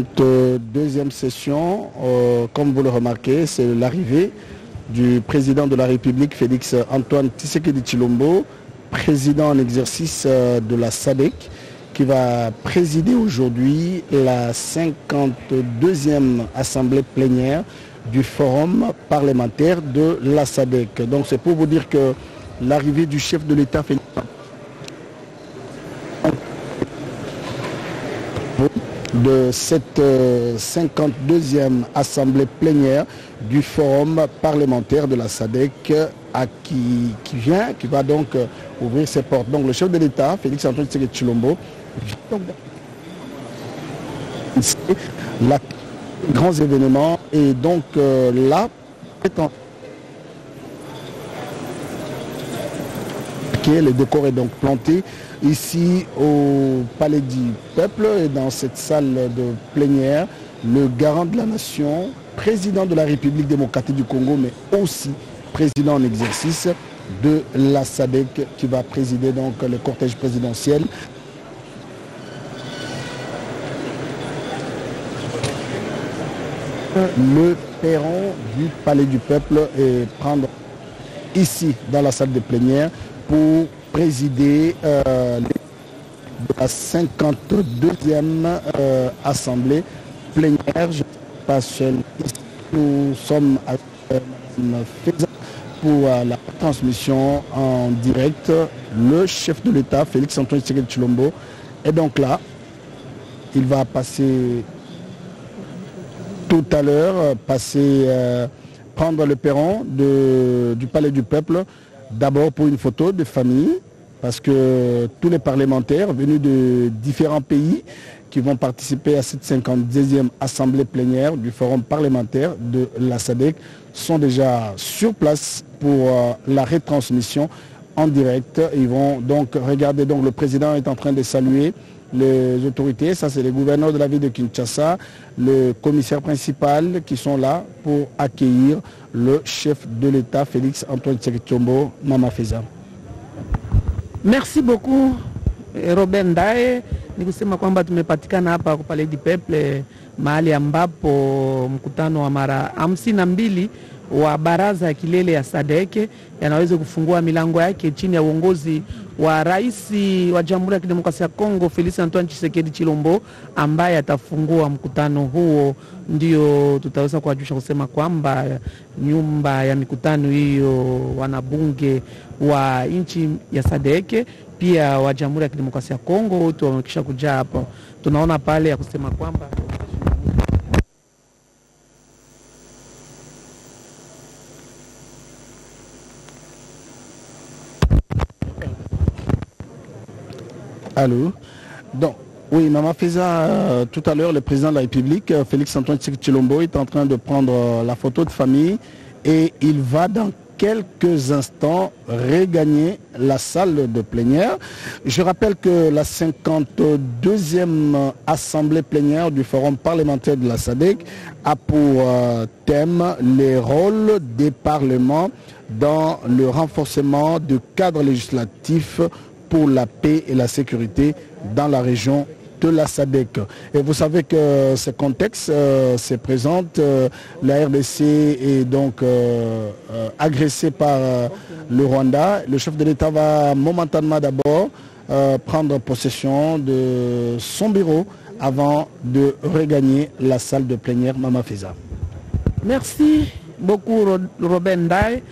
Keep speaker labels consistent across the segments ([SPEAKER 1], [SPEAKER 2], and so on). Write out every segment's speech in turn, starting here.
[SPEAKER 1] 52e session, euh, comme vous le remarquez, c'est l'arrivée du président de la République, Félix Antoine Tshisekedi Chilombo, président en exercice euh, de la SADEC, qui va présider aujourd'hui la 52e assemblée plénière du forum parlementaire de la SADEC. Donc c'est pour vous dire que l'arrivée du chef de l'État Félix de cette 52e assemblée plénière du forum parlementaire de la SADEC à qui, qui vient, qui va donc ouvrir ses portes. Donc le chef de l'État, Félix Antoine Tshisekedi Chilombo, la grands événements et donc euh, là le décor est donc planté ici au Palais du Peuple et dans cette salle de plénière, le garant de la nation, président de la République démocratique du Congo, mais aussi président en exercice de la SADEC qui va présider donc le cortège présidentiel. Le perron du Palais du Peuple et prendre ici dans la salle de plénière pour présider euh, la 52e euh, assemblée plénière. Je ici. Nous sommes à euh, pour euh, la transmission en direct. Le chef de l'État, Félix Antoine Tshisekedi Chilombo, est donc là. Il va passer tout à l'heure, passer, prendre le perron du Palais du Peuple, d'abord pour une photo de famille, parce que tous les parlementaires venus de différents pays qui vont participer à cette 52e assemblée plénière du forum parlementaire de la SADEC sont déjà sur place pour euh, la retransmission en direct. Ils vont donc regarder, donc le président est en train de saluer les autorités, ça c'est les gouverneurs de la ville de Kinshasa, le commissaire principal qui sont là pour accueillir le chef de l'État, Félix Antoine Tshisekedi Mama Feza.
[SPEAKER 2] Merci beaucoup Robert Ndaye. Ni kusema kwamba tumepatikana hapa kwa Palais du Peuple, mahali ambapo mkutano wa mara hamsini na mbili wa baraza ya kilele ya Sadeke yanaweza kufungua milango yake chini ya uongozi wa rais wa Jamhuri ya Kidemokrasia ya Kongo Felix Antoine Tshisekedi Chilombo ambaye atafungua mkutano huo. Ndio tutaweza kuwajusha kusema kwamba nyumba ya mikutano hiyo wanabunge wa nchi ya Sadeke pia wa Jamhuri ya Kidemokrasia ya Kongo wote wamekisha kuja hapo. Tunaona pale ya kusema kwamba
[SPEAKER 1] Allô Donc, oui, Mama Feza, euh, tout à l'heure, le président de la République, euh, Félix Antoine Tshisekedi Chilombo, est en train de prendre euh, la photo de famille et il va dans quelques instants regagner la salle de plénière. Je rappelle que la 52e assemblée plénière du Forum parlementaire de la SADC a pour euh, thème les rôles des parlements dans le renforcement du cadre législatif pour la paix et la sécurité dans la région de la SADC. Et vous savez que ce contexte euh, se présente, euh, la RDC est donc euh, agressée par le Rwanda. Le chef de l'État va momentanément d'abord prendre possession de son bureau avant de regagner la salle de plénière Mama Feza.
[SPEAKER 2] Merci beaucoup Ro- Robert Ndaye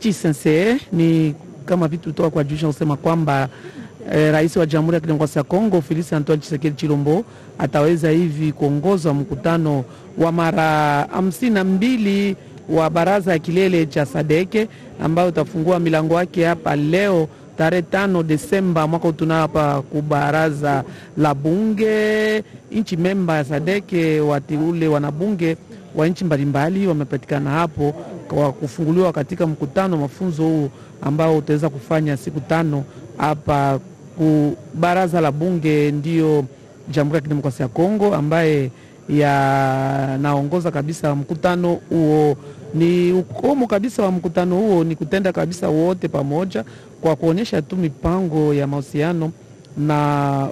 [SPEAKER 2] Chisense. Ni kama vitu toka kwa juisha kusema kwamba eh, rais wa Jamhuri ya Kidemokrasia ya Kongo Felix Antoine Tshisekedi Chilombo ataweza hivi kuongoza mkutano wa mara hamsini na mbili wa baraza ya kilele cha Sadeke ambayo utafungua milango yake hapa leo tarehe tano Desemba mwaka utuna hapa kubaraza la bunge. Nchi memba ya Sadeke wateule wanabunge wa nchi mbalimbali wamepatikana hapo kwa kufunguliwa katika mkutano mafunzo huu ambao utaweza kufanya siku tano hapa ku baraza la bunge, ndio Jamhuri ya Kidemokrasia ya Kongo ambaye yanaongoza kabisa mkutano huo. Ni ukomo kabisa wa mkutano huo ni kutenda kabisa wote pamoja kwa kuonyesha tu mipango ya mahusiano na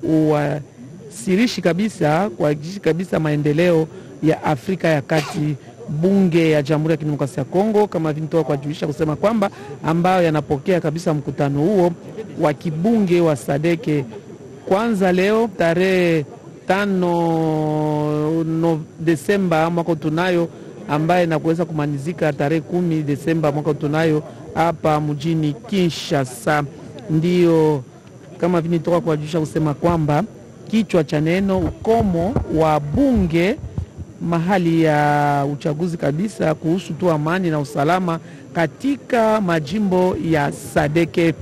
[SPEAKER 2] kuwasirishi kabisa kuhakikisha kabisa maendeleo ya Afrika ya Kati. Bunge ya Jamhuri ya Kidemokrasia ya Kongo kama vinitoka kuwajulisha kusema kwamba ambayo yanapokea kabisa mkutano huo wa kibunge wa Sadeke kwanza leo tarehe tano no, Desemba mwaka tunayo ambaye na kuweza kumalizika tarehe kumi Desemba mwaka tunayo hapa mjini Kinshasa. Ndio kama vile nitoka kuwajulisha kusema kwamba kichwa cha neno ukomo wa bunge mahali ya uchaguzi kabisa kuhusu tu amani na usalama katika majimbo ya Sadeke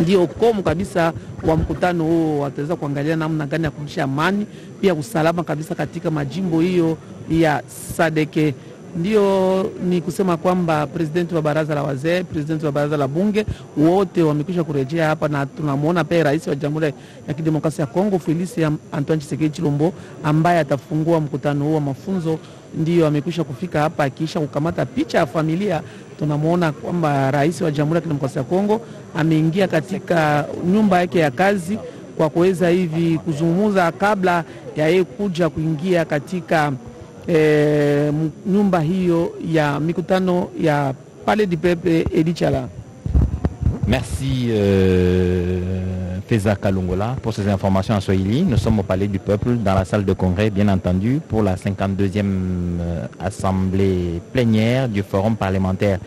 [SPEAKER 2] ndio komu kabisa wa mkutano huo. Wataweza kuangalia namna gani ya kurudisha amani pia usalama kabisa katika majimbo hiyo ya Sadeke. Ndio ni kusema kwamba presidenti wa baraza la wazee, presidenti wa baraza la bunge wote wamekwisha kurejea hapa, na tunamwona pia rais wa Jamhuri ya Kidemokrasia ya Kongo felisi Antoine Tshisekedi Chilombo ambaye atafungua mkutano huu wa mafunzo, ndio amekwisha kufika hapa akiisha kukamata picha ya familia. Tunamwona kwamba rais wa Jamhuri ya Kidemokrasia ya Kongo ameingia katika nyumba yake ya kazi kwa kuweza hivi kuzungumza kabla ya yeye kuja kuingia katika E, Edichala.
[SPEAKER 3] Merci euh, Feza Kalungola pour ces informations en Swahili. Nous sommes au Palais du Peuple dans la salle de congrès, bien entendu, pour la 52e euh, assemblée plénière du Forum parlementaire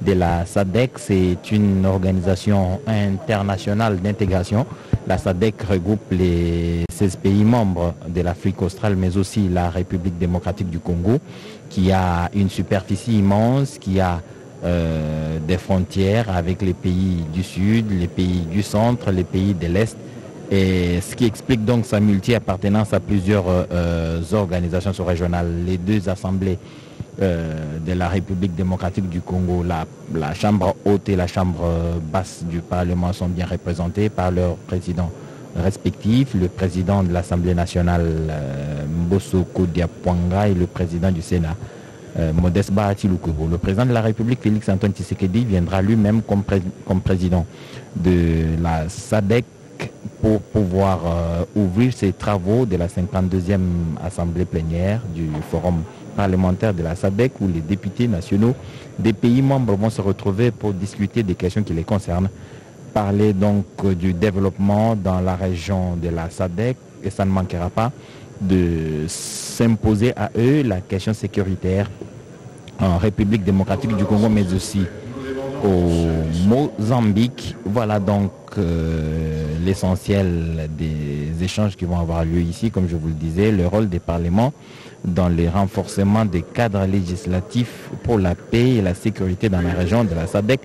[SPEAKER 3] de la SADEC. C'est une organisation internationale d'intégration. La SADEC regroupe les 16 pays membres de l'Afrique australe, mais aussi la République démocratique du Congo, qui a une superficie immense, qui a euh, des frontières avec les pays du Sud, les pays du Centre, les pays de l'Est. Et ce qui explique donc sa multi-appartenance à plusieurs euh, organisations régionales. Les deux assemblées euh, de la République démocratique du Congo, la, chambre haute et la chambre basse du Parlement sont bien représentées par leurs présidents respectifs, le président de l'Assemblée nationale euh, Mbosso Kodiapwanga et le président du Sénat euh, Modeste Bahati. Le président de la République, Félix Antoine Tshisekedi, viendra lui-même comme, comme, président de la SADEC pour pouvoir ouvrir ses travaux de la 52e assemblée plénière du Forum parlementaire de la SADEC où les députés nationaux des pays membres vont se retrouver pour discuter des questions qui les concernent. Parler donc du développement dans la région de la SADEC et ça ne manquera pas de s'imposer à eux la question sécuritaire en République démocratique du Congo mais aussi au Mozambique. Voilà donc euh, l'essentiel des échanges qui vont avoir lieu ici, comme je vous le disais, le rôle des parlements dans le renforcement des cadres législatifs pour la paix et la sécurité dans la région de la SADEC.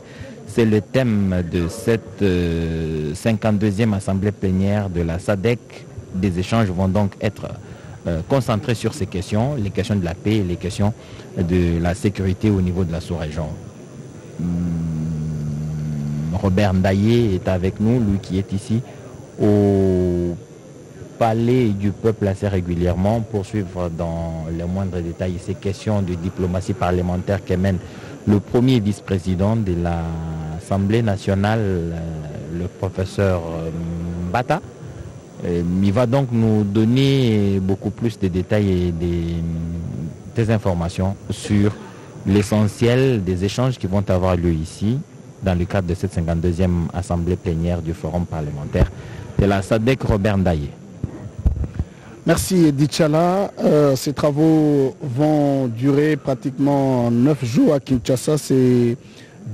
[SPEAKER 3] C'est le thème de cette euh, 52e assemblée plénière de la SADEC. Des échanges vont donc être euh, concentrés sur ces questions, les questions de la paix et les questions de la sécurité au niveau de la sous-région. Robert Ndaye est avec nous, lui qui est ici au Palais du Peuple assez régulièrement pour suivre dans les moindres détails ces questions de diplomatie parlementaire que mène le premier vice-président de l'Assemblée nationale, le professeur Mbata. Il va donc nous donner beaucoup plus de détails et des, des informations sur l'essentiel des échanges qui vont avoir lieu ici dans le cadre de cette 52e assemblée plénière du Forum parlementaire de la SADEC Robert Ndaye.
[SPEAKER 1] Merci Edichala. Euh, ces travaux vont durer pratiquement neuf jours à Kinshasa. C'est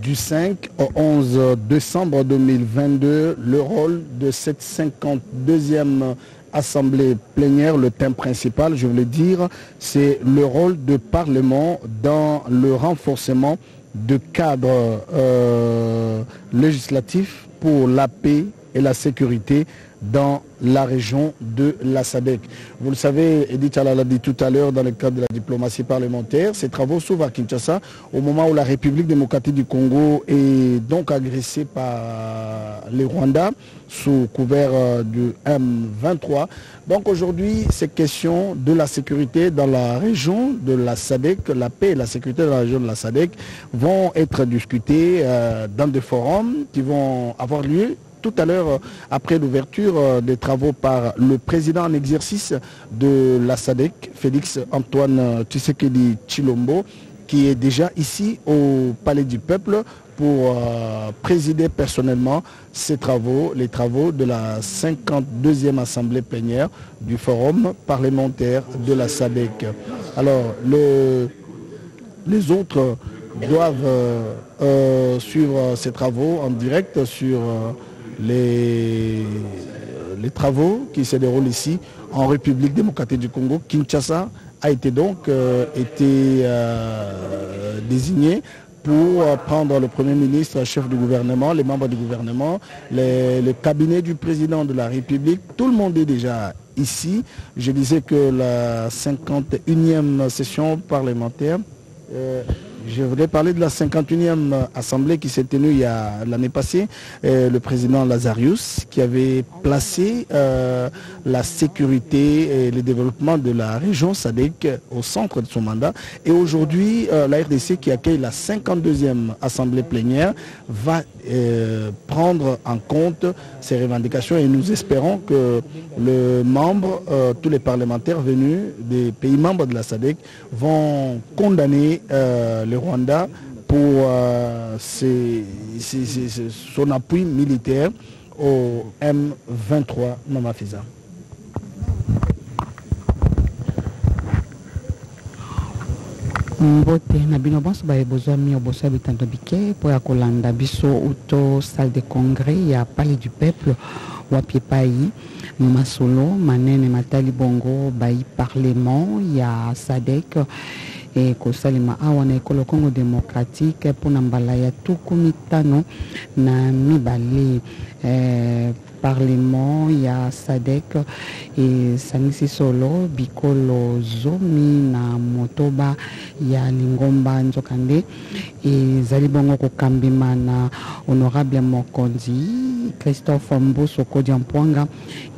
[SPEAKER 1] du 5 au 11 décembre 2022. Le rôle de cette 52e assemblée plénière, le thème principal, je voulais dire, c'est le rôle de Parlement dans le renforcement de cadres euh, législatifs pour la paix et la sécurité dans la région de la SADEC. Vous le savez, Edith Chala l'a dit tout à l'heure dans le cadre de la diplomatie parlementaire, ces travaux s'ouvrent à Kinshasa au moment où la République démocratique du Congo est donc agressée par les Rwandais sous couvert du M23. Donc aujourd'hui, ces questions de la sécurité dans la région de la SADEC, la paix et la sécurité dans la région de la SADEC vont être discutées euh, dans des forums qui vont avoir lieu tout à l'heure après l'ouverture des travaux par le président en exercice de la SADEC, Félix Antoine Tshisekedi Chilombo, qui est déjà ici au Palais du Peuple pour euh, présider personnellement ces travaux, les travaux de la 52e assemblée plénière du Forum parlementaire de la SADEC. Alors, les autres doivent euh, euh, suivre ces travaux en direct sur les, travaux qui se déroulent ici en République démocratique du Congo. Kinshasa a été donc été désigné pour prendre le Premier ministre, chef du gouvernement, les membres du gouvernement, le cabinet du président de la République. Tout le monde est déjà ici. Je disais que la 51e session parlementaire euh, je voudrais parler de la 51e assemblée qui s'est tenue l'année passée. Euh, le président Lazarius qui avait placé euh, la sécurité et le développement de la région SADEC au centre de son mandat. Et aujourd'hui, euh, la RDC qui accueille la 52e assemblée plénière va prendre en compte ces revendications et nous espérons que le membre, tous les parlementaires venus des pays membres de la SADEC vont condamner le Rwanda pour euh, son appui militaire au M23 Mamafisa.
[SPEAKER 4] mbote na bino bonso bayebozwami oboso ya bitando bike mpo ya kolanda biso uto salle de congrès ya palais du peuple wapi epai masolo manene matali bongo bai parlement ya sadek ekosalema awa na ekolo congo démocratique mpona mbala ya tuku mitano na mibale. Eh, parlement ya sadek esangisi solo bikolo zomi na motoba ya lingomba nzokande ezali bongo kokambima na honorable mokonzi christophe mbusu kodia mpwanga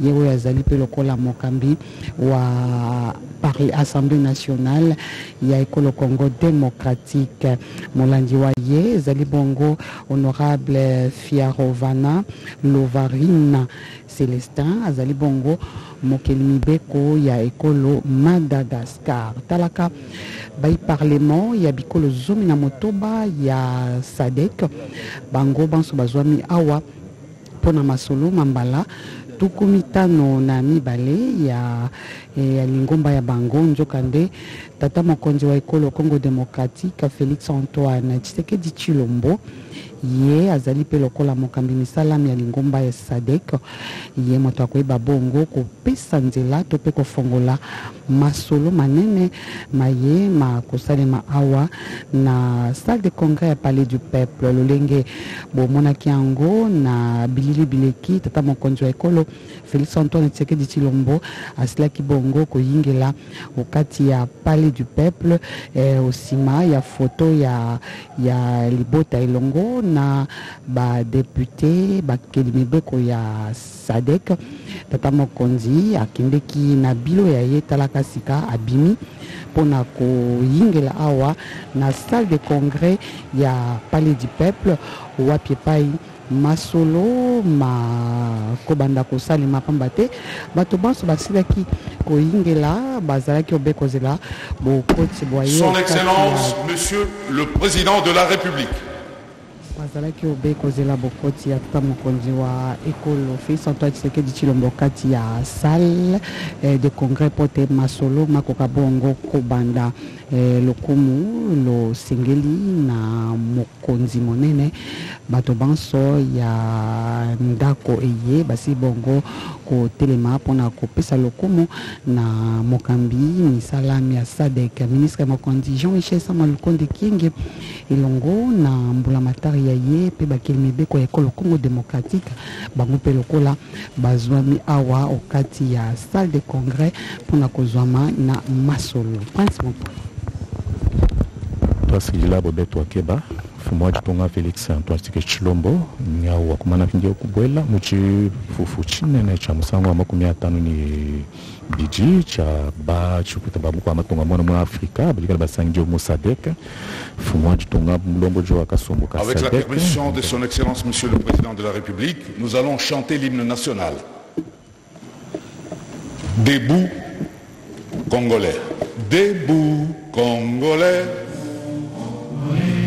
[SPEAKER 4] ye oyo azali mpe lokola mokambi wa assemblée nationale ya ekolo congo démocratique. Molandi wa ye ezali bongo honorable fiarovana lovarine célestin azali bongo mokeli mibeko ya ekolo madagascar. Talaka bai parlement ya bikolo motoba ya sadek bango banso bazwami awa mpona masolo mambala tuku mitano na ya, ya lingomba ya bango nzoka tata mokonzi wa ekolo congo démocratique félix antoine tshisekedi chilombo ye azali mpe lokola mokambi misalami ya lingomba ya sadek. Ye moto akoyeba bongo kopesa nzela to mpe kofongola masolo manene. Maye makosalema awa na salle de congrès ya palais du peuple. Lolenge bomonaki yango na bilili bileki tata mokonzi wa ekolo félix antoine tshisekedi chilombo asilaki bongo koyingela okati ya palais du peuple eh, osima ya foto ya, ya libota elongo na badepute bakeli mibeko ya sadek tata mokonzi akendeki na bilo ya ye talaka sika abimi mpona koyingela awa na salle de congrès ya palais du peuple wapi epai masolo ma kobanda kosalema pamba te. Bato banso basilaki koyingela bazalaki obe kozela bokoti bwa ye
[SPEAKER 5] son excellence monsieur le président de la république
[SPEAKER 4] bazalaki obe kozela bokoti ya tata mokonzi wa ekolo félix antoine tshisekedi tshilombo kati ya salle eh, de congrès mpo te masolo makoka bongo kobanda eh, lokumu losengeli na mokonzi monene bato banso ya ndako eye basi bongo kotelema mpona kopesa lokumu na mokambi misalami ya sadek. Ministre ya mokonzi jean michel sama lukonde elongo na mbulamatari ya ye mpe bakeli mibeko ya ekolo congo démocratique bango mpe lokola bazwami awa okati ya salle de congrès mpona kozwama na masolo. Prince
[SPEAKER 5] Avec la permission de son Excellence Monsieur le Président de la République, nous allons chanter l'hymne national. Debout, Congolais. Debout, Congolais. Veuillez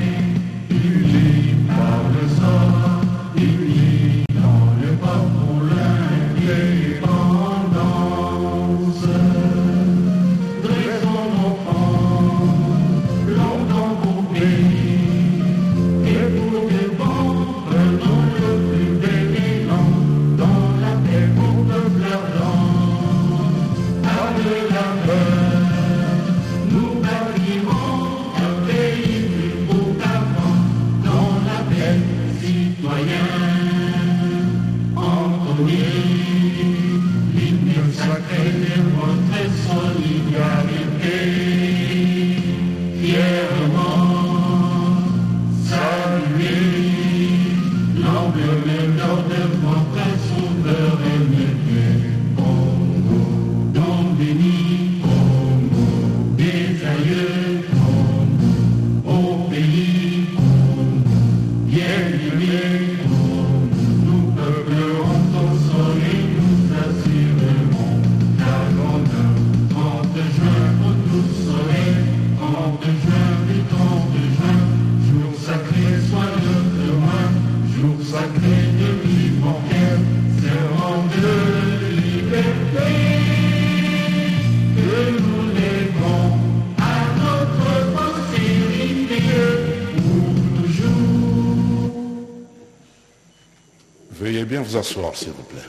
[SPEAKER 5] bien vous asseoir, s'il vous plaît.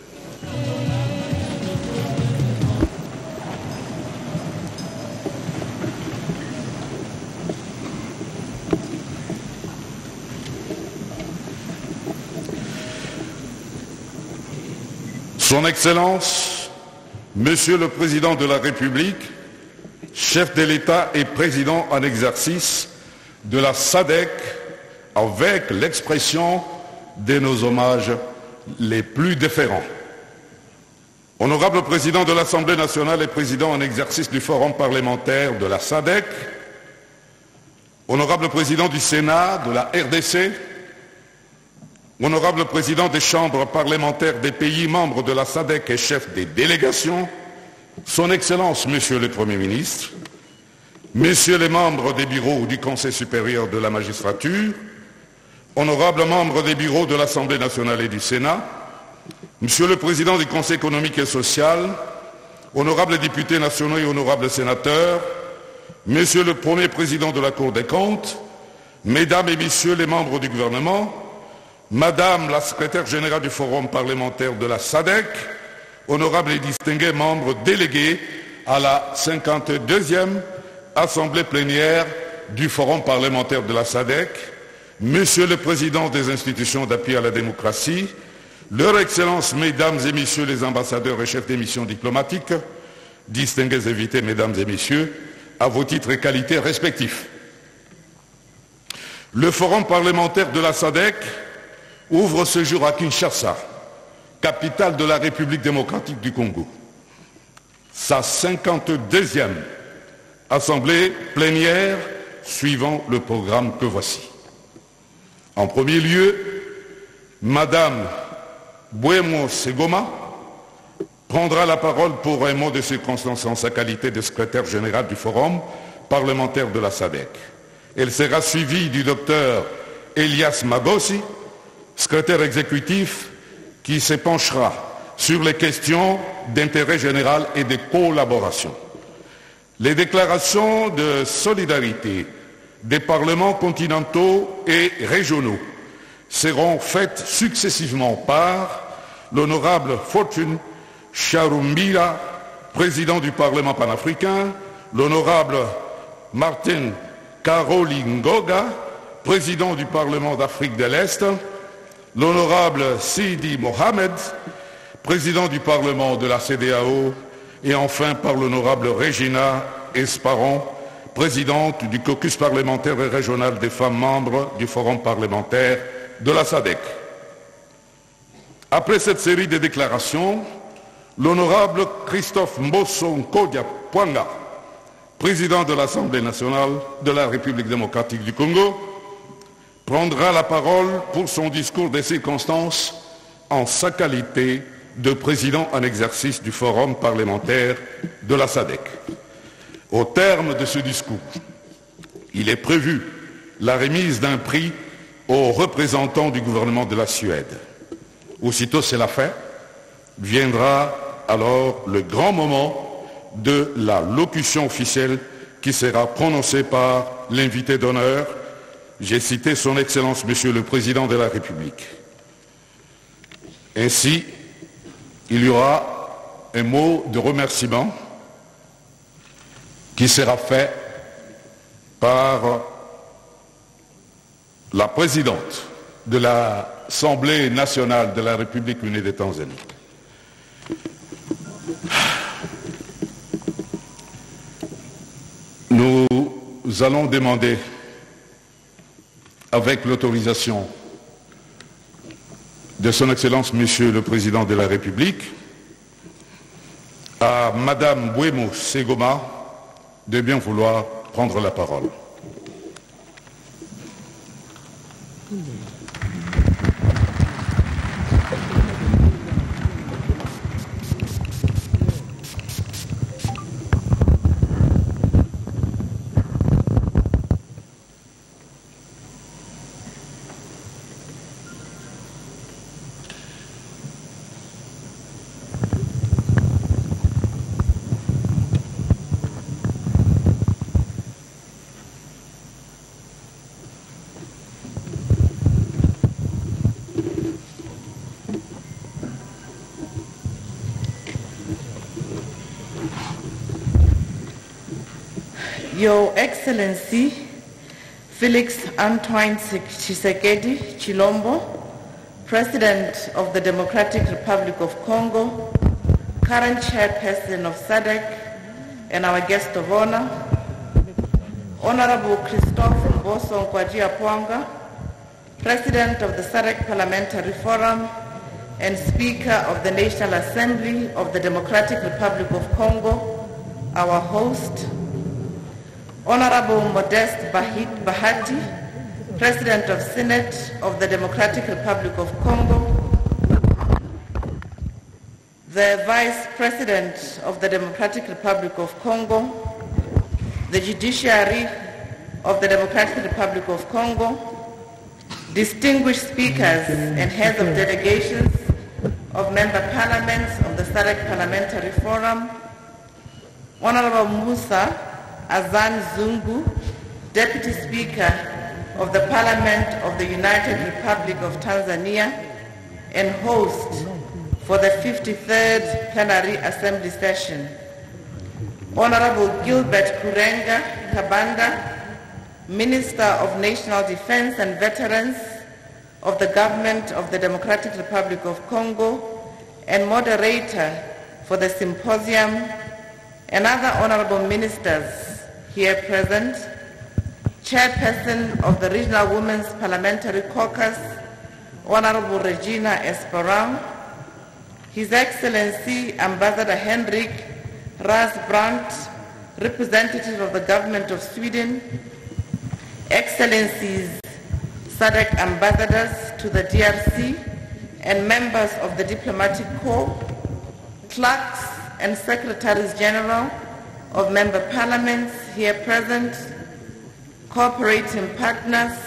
[SPEAKER 5] Son Excellence, Monsieur le Président de la République, chef de l'État et président en exercice de la SADEC, avec l'expression de nos hommages les plus déférents. Honorable président de l'Assemblée nationale et président en exercice du Forum parlementaire de la SADEC, honorable président du Sénat de la RDC, honorable président des chambres parlementaires des pays membres de la SADEC et chef des délégations, son Excellence, Monsieur le Premier ministre, Messieurs les membres des bureaux du Conseil supérieur de la magistrature, honorables membres des bureaux de l'Assemblée nationale et du Sénat, Monsieur le Président du Conseil économique et social, honorables députés nationaux et honorables sénateurs, Monsieur le Premier Président de la Cour des comptes, Mesdames et Messieurs les membres du gouvernement, Madame la secrétaire générale du Forum parlementaire de la SADEC, honorables et distingués membres délégués à la 52e Assemblée plénière du Forum parlementaire de la SADEC, Monsieur le Président des institutions d'appui à la démocratie, Leur Excellence, Mesdames et Messieurs les ambassadeurs et chefs des missions diplomatiques, distingués invités, Mesdames et Messieurs, à vos titres et qualités respectifs. Le Forum parlementaire de la SADEC ouvre ce jour à Kinshasa, capitale de la République démocratique du Congo, sa 52e assemblée plénière suivant le programme que voici. En premier lieu, Madame Buemo Segoma prendra la parole pour un mot de circonstance en sa qualité de secrétaire général du Forum parlementaire de la SADEC. Elle sera suivie du docteur Elias Magossi, secrétaire exécutif qui se penchera sur les questions d'intérêt général et de collaboration. Les déclarations de solidarité des parlements continentaux et régionaux seront faites successivement par l'honorable Fortune Charumbira, président du Parlement panafricain, l'honorable Martin Karolingoga, président du Parlement d'Afrique de l'Est, l'honorable Sidi Mohamed, président du Parlement de la CDAO, et enfin par l'honorable Regina Esparon, présidente du caucus parlementaire et régional des femmes membres du Forum parlementaire de la SADEC. Après cette série de déclarations, l'honorable Christophe Mbosso Nkodia Pwanga, président de l'Assemblée nationale de la République démocratique du Congo, prendra la parole pour son discours des circonstances en sa qualité de président en exercice du Forum parlementaire de la SADEC. Au terme de ce discours, il est prévu la remise d'un prix aux représentants du gouvernement de la Suède. Aussitôt cela fait, viendra alors le grand moment de la locution officielle qui sera prononcée par l'invité d'honneur. J'ai cité son Excellence Monsieur le Président de la République. Ainsi, il y aura un mot de remerciement qui sera fait par la présidente de l'Assemblée nationale de la République unie des Tanzanie. Nous allons demander, avec l'autorisation de Son Excellence Monsieur le Président de la République, à Madame Buemo Segoma de bien vouloir prendre la parole.
[SPEAKER 6] Your Excellency Felix Antoine Tshisekedi Chilombo, President of the Democratic Republic of Congo, current chairperson of SADC, and our guest of honor, Honorable Christophe Mboso Nkwajia Pwanga, President of the SADC Parliamentary Forum and Speaker of the National Assembly of the Democratic Republic of Congo, our host, Honorable Modeste Bahit Bahati, President of Senate of the Democratic Republic of Congo, the Vice President of the Democratic Republic of Congo, the Judiciary of the Democratic Republic of Congo, distinguished speakers and heads of delegations of member parliaments of the SADC Parliamentary Forum, Honorable Musa Azan Zungu, Deputy Speaker of the Parliament of the United Republic of Tanzania and host for the 53rd Plenary Assembly Session. Honorable Gilbert Kurenga Kabanda, Minister of National Defense and Veterans of the Government of the Democratic Republic of Congo and moderator for the symposium and other honorable ministers here present, Chairperson of the Regional Women's Parliamentary Caucus, Honorable Regina Esperan, His Excellency Ambassador Henrik Rasbrandt, representative of the Government of Sweden, Excellencies SADC ambassadors to the DRC and members of the diplomatic corps, clerks and secretaries general of member parliaments here present, cooperating partners,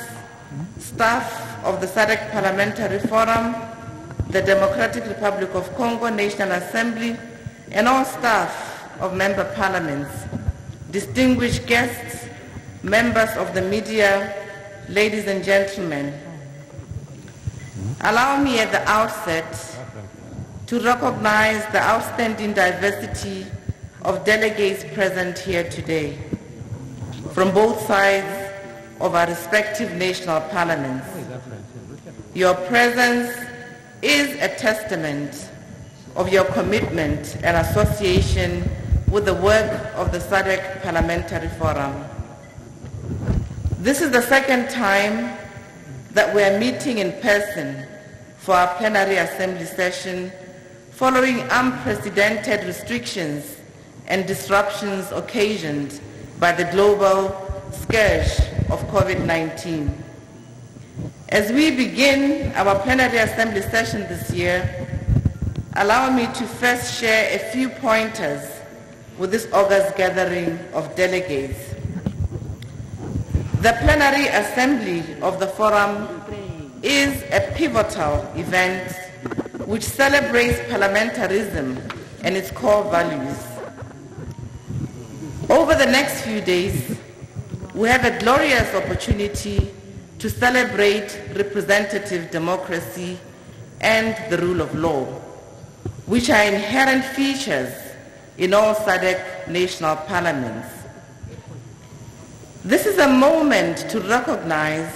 [SPEAKER 6] staff of the SADC Parliamentary Forum, the Democratic Republic of Congo National Assembly, and all staff of member parliaments, distinguished guests, members of the media, ladies and gentlemen. Allow me at the outset to recognize the outstanding diversity of delegates present here today from both sides of our respective national parliaments. Your presence is a testament of your commitment and association with the work of the SADC Parliamentary Forum. This is the second time that we are meeting in person for our plenary assembly session following unprecedented restrictions and disruptions occasioned by the global scourge of COVID-19. As we begin our plenary assembly session this year, allow me to first share a few pointers with this August gathering of delegates. The plenary assembly of the forum is a pivotal event which celebrates parliamentarism and its core values. Over the next few days, we have a glorious opportunity to celebrate representative democracy and the rule of law, which are inherent features in all SADC national parliaments. This is a moment to recognize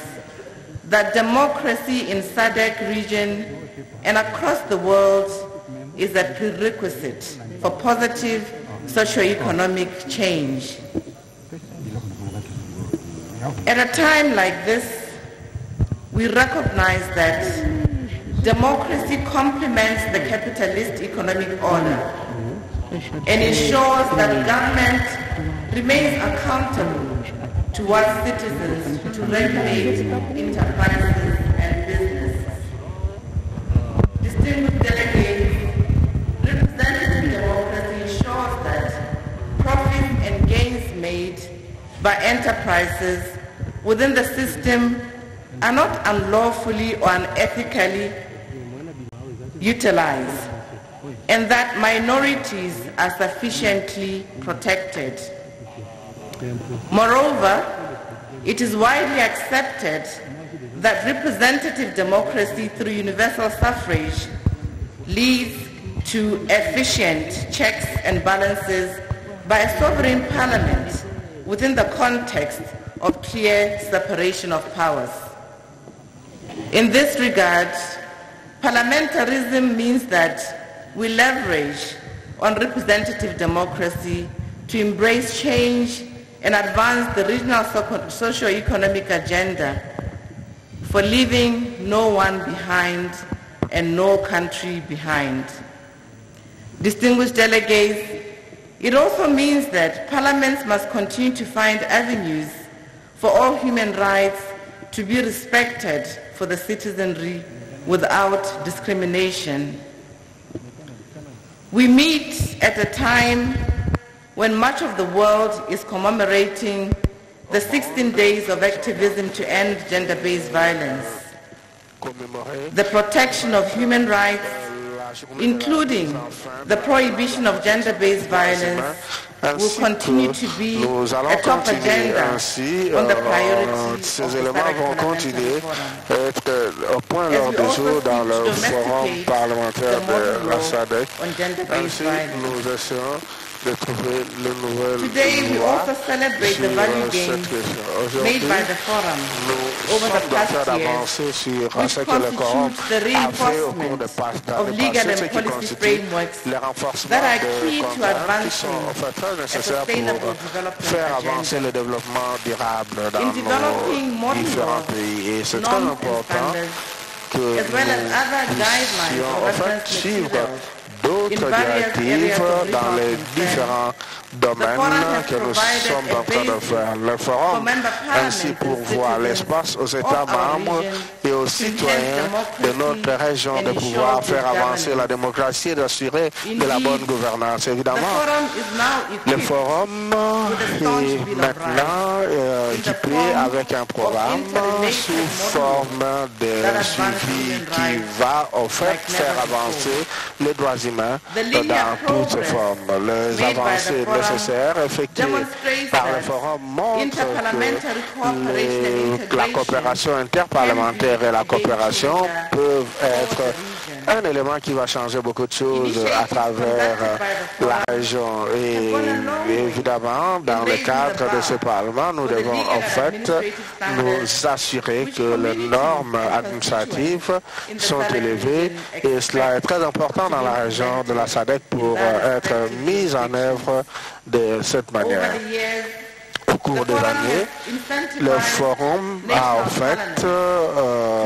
[SPEAKER 6] that democracy in SADC region and across the world is a prerequisite for positive socio-economic change. At a time like this, we recognize that democracy complements the capitalist economic order and ensures that government remains accountable towards citizens to regulate enterprises and business. Distinguished delegates, representative democracy ensures that profits and gains made by enterprises within the system are not unlawfully or unethically utilized and that minorities are sufficiently protected. Moreover, it is widely accepted that representative democracy through universal suffrage leads to efficient checks and balances by a sovereign parliament within the context of clear separation of powers. In this regard, parliamentarism means that we leverage on representative democracy to embrace change and advance the regional socio-economic agenda for leaving no one behind and no country behind. Distinguished delegates, it also means that parliaments must continue to find avenues for all human rights to be respected for the citizenry without discrimination. We meet at a time when much of the world is commemorating the 16 days of activism to end gender-based violence. The protection of human rights, including the prohibition of gender-based violence, will continue to be a top agenda on the priorities
[SPEAKER 7] ces éléments vont continuer être au point lors du jour dans le forum parlementaire de la SADC. Ainsi, nous essayons de trouver le nouvel
[SPEAKER 6] Today we also celebrate the value gains made by the forum over the past year, which constitutes the reinforcement of legal and policy frameworks that are key to advancing a sustainable
[SPEAKER 7] faire avancer le développement durable dans nos différents pays. Et c'est très important que nous puissions en fait suivre d'autres directives dans les différents domaines que nous sommes en train de faire. Le forum ainsi pourvoit l'espace aux États membres et aux citoyens de notre région de pouvoir faire avancer la démocratie et d'assurer de la bonne gouvernance. Évidemment, le forum est maintenant euh, équipé avec un programme sous forme de suivi qui va au fait faire avancer les droits humains dans toutes ses formes. Les avancées nécessaires effectuées par le forum montrent que les, la coopération interparlementaire et la coopération peuvent être un élément qui va changer beaucoup de choses à travers la région. Et évidemment, dans le cadre de ce Parlement, nous devons en fait nous assurer que les normes administratives sont élevées et cela est très important dans la région de la SADC pour être mise en œuvre de cette manière. Au cours des années, le forum a en fait euh,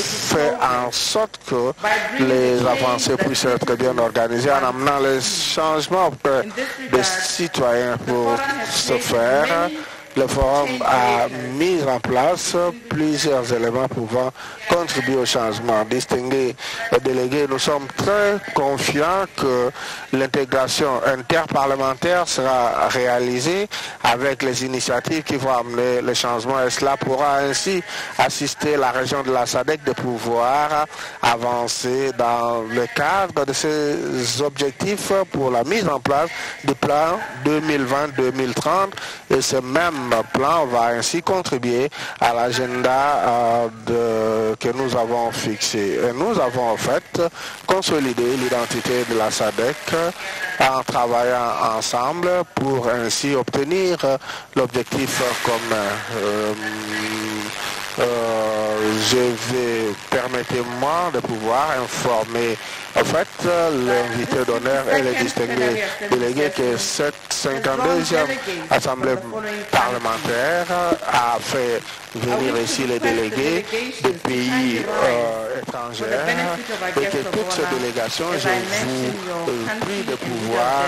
[SPEAKER 7] fait en sorte que les avancées puissent être bien organisées en amenant les changements auprès des citoyens pour se faire le forum a mis en place plusieurs éléments pouvant contribuer au changement. Distingués et délégués, nous sommes très confiants que l'intégration interparlementaire sera réalisée avec les initiatives qui vont amener le changement et cela pourra ainsi assister la région de la SADEC de pouvoir avancer dans le cadre de ses objectifs pour la mise en place du plan 2020-2030 et ce même plan va ainsi contribuer à l'agenda euh, que nous avons fixé. Et nous avons en fait consolidé l'identité de la SADEC en travaillant ensemble pour ainsi obtenir l'objectif commun. Euh, euh, je vais, permettez-moi de pouvoir informer en fait, l'invité d'honneur et le distingué délégué que cette 52e Assemblée parlementaire a fait venir ici les délégués des pays euh, étrangers et que toutes ces délégations, je vous prie de pouvoir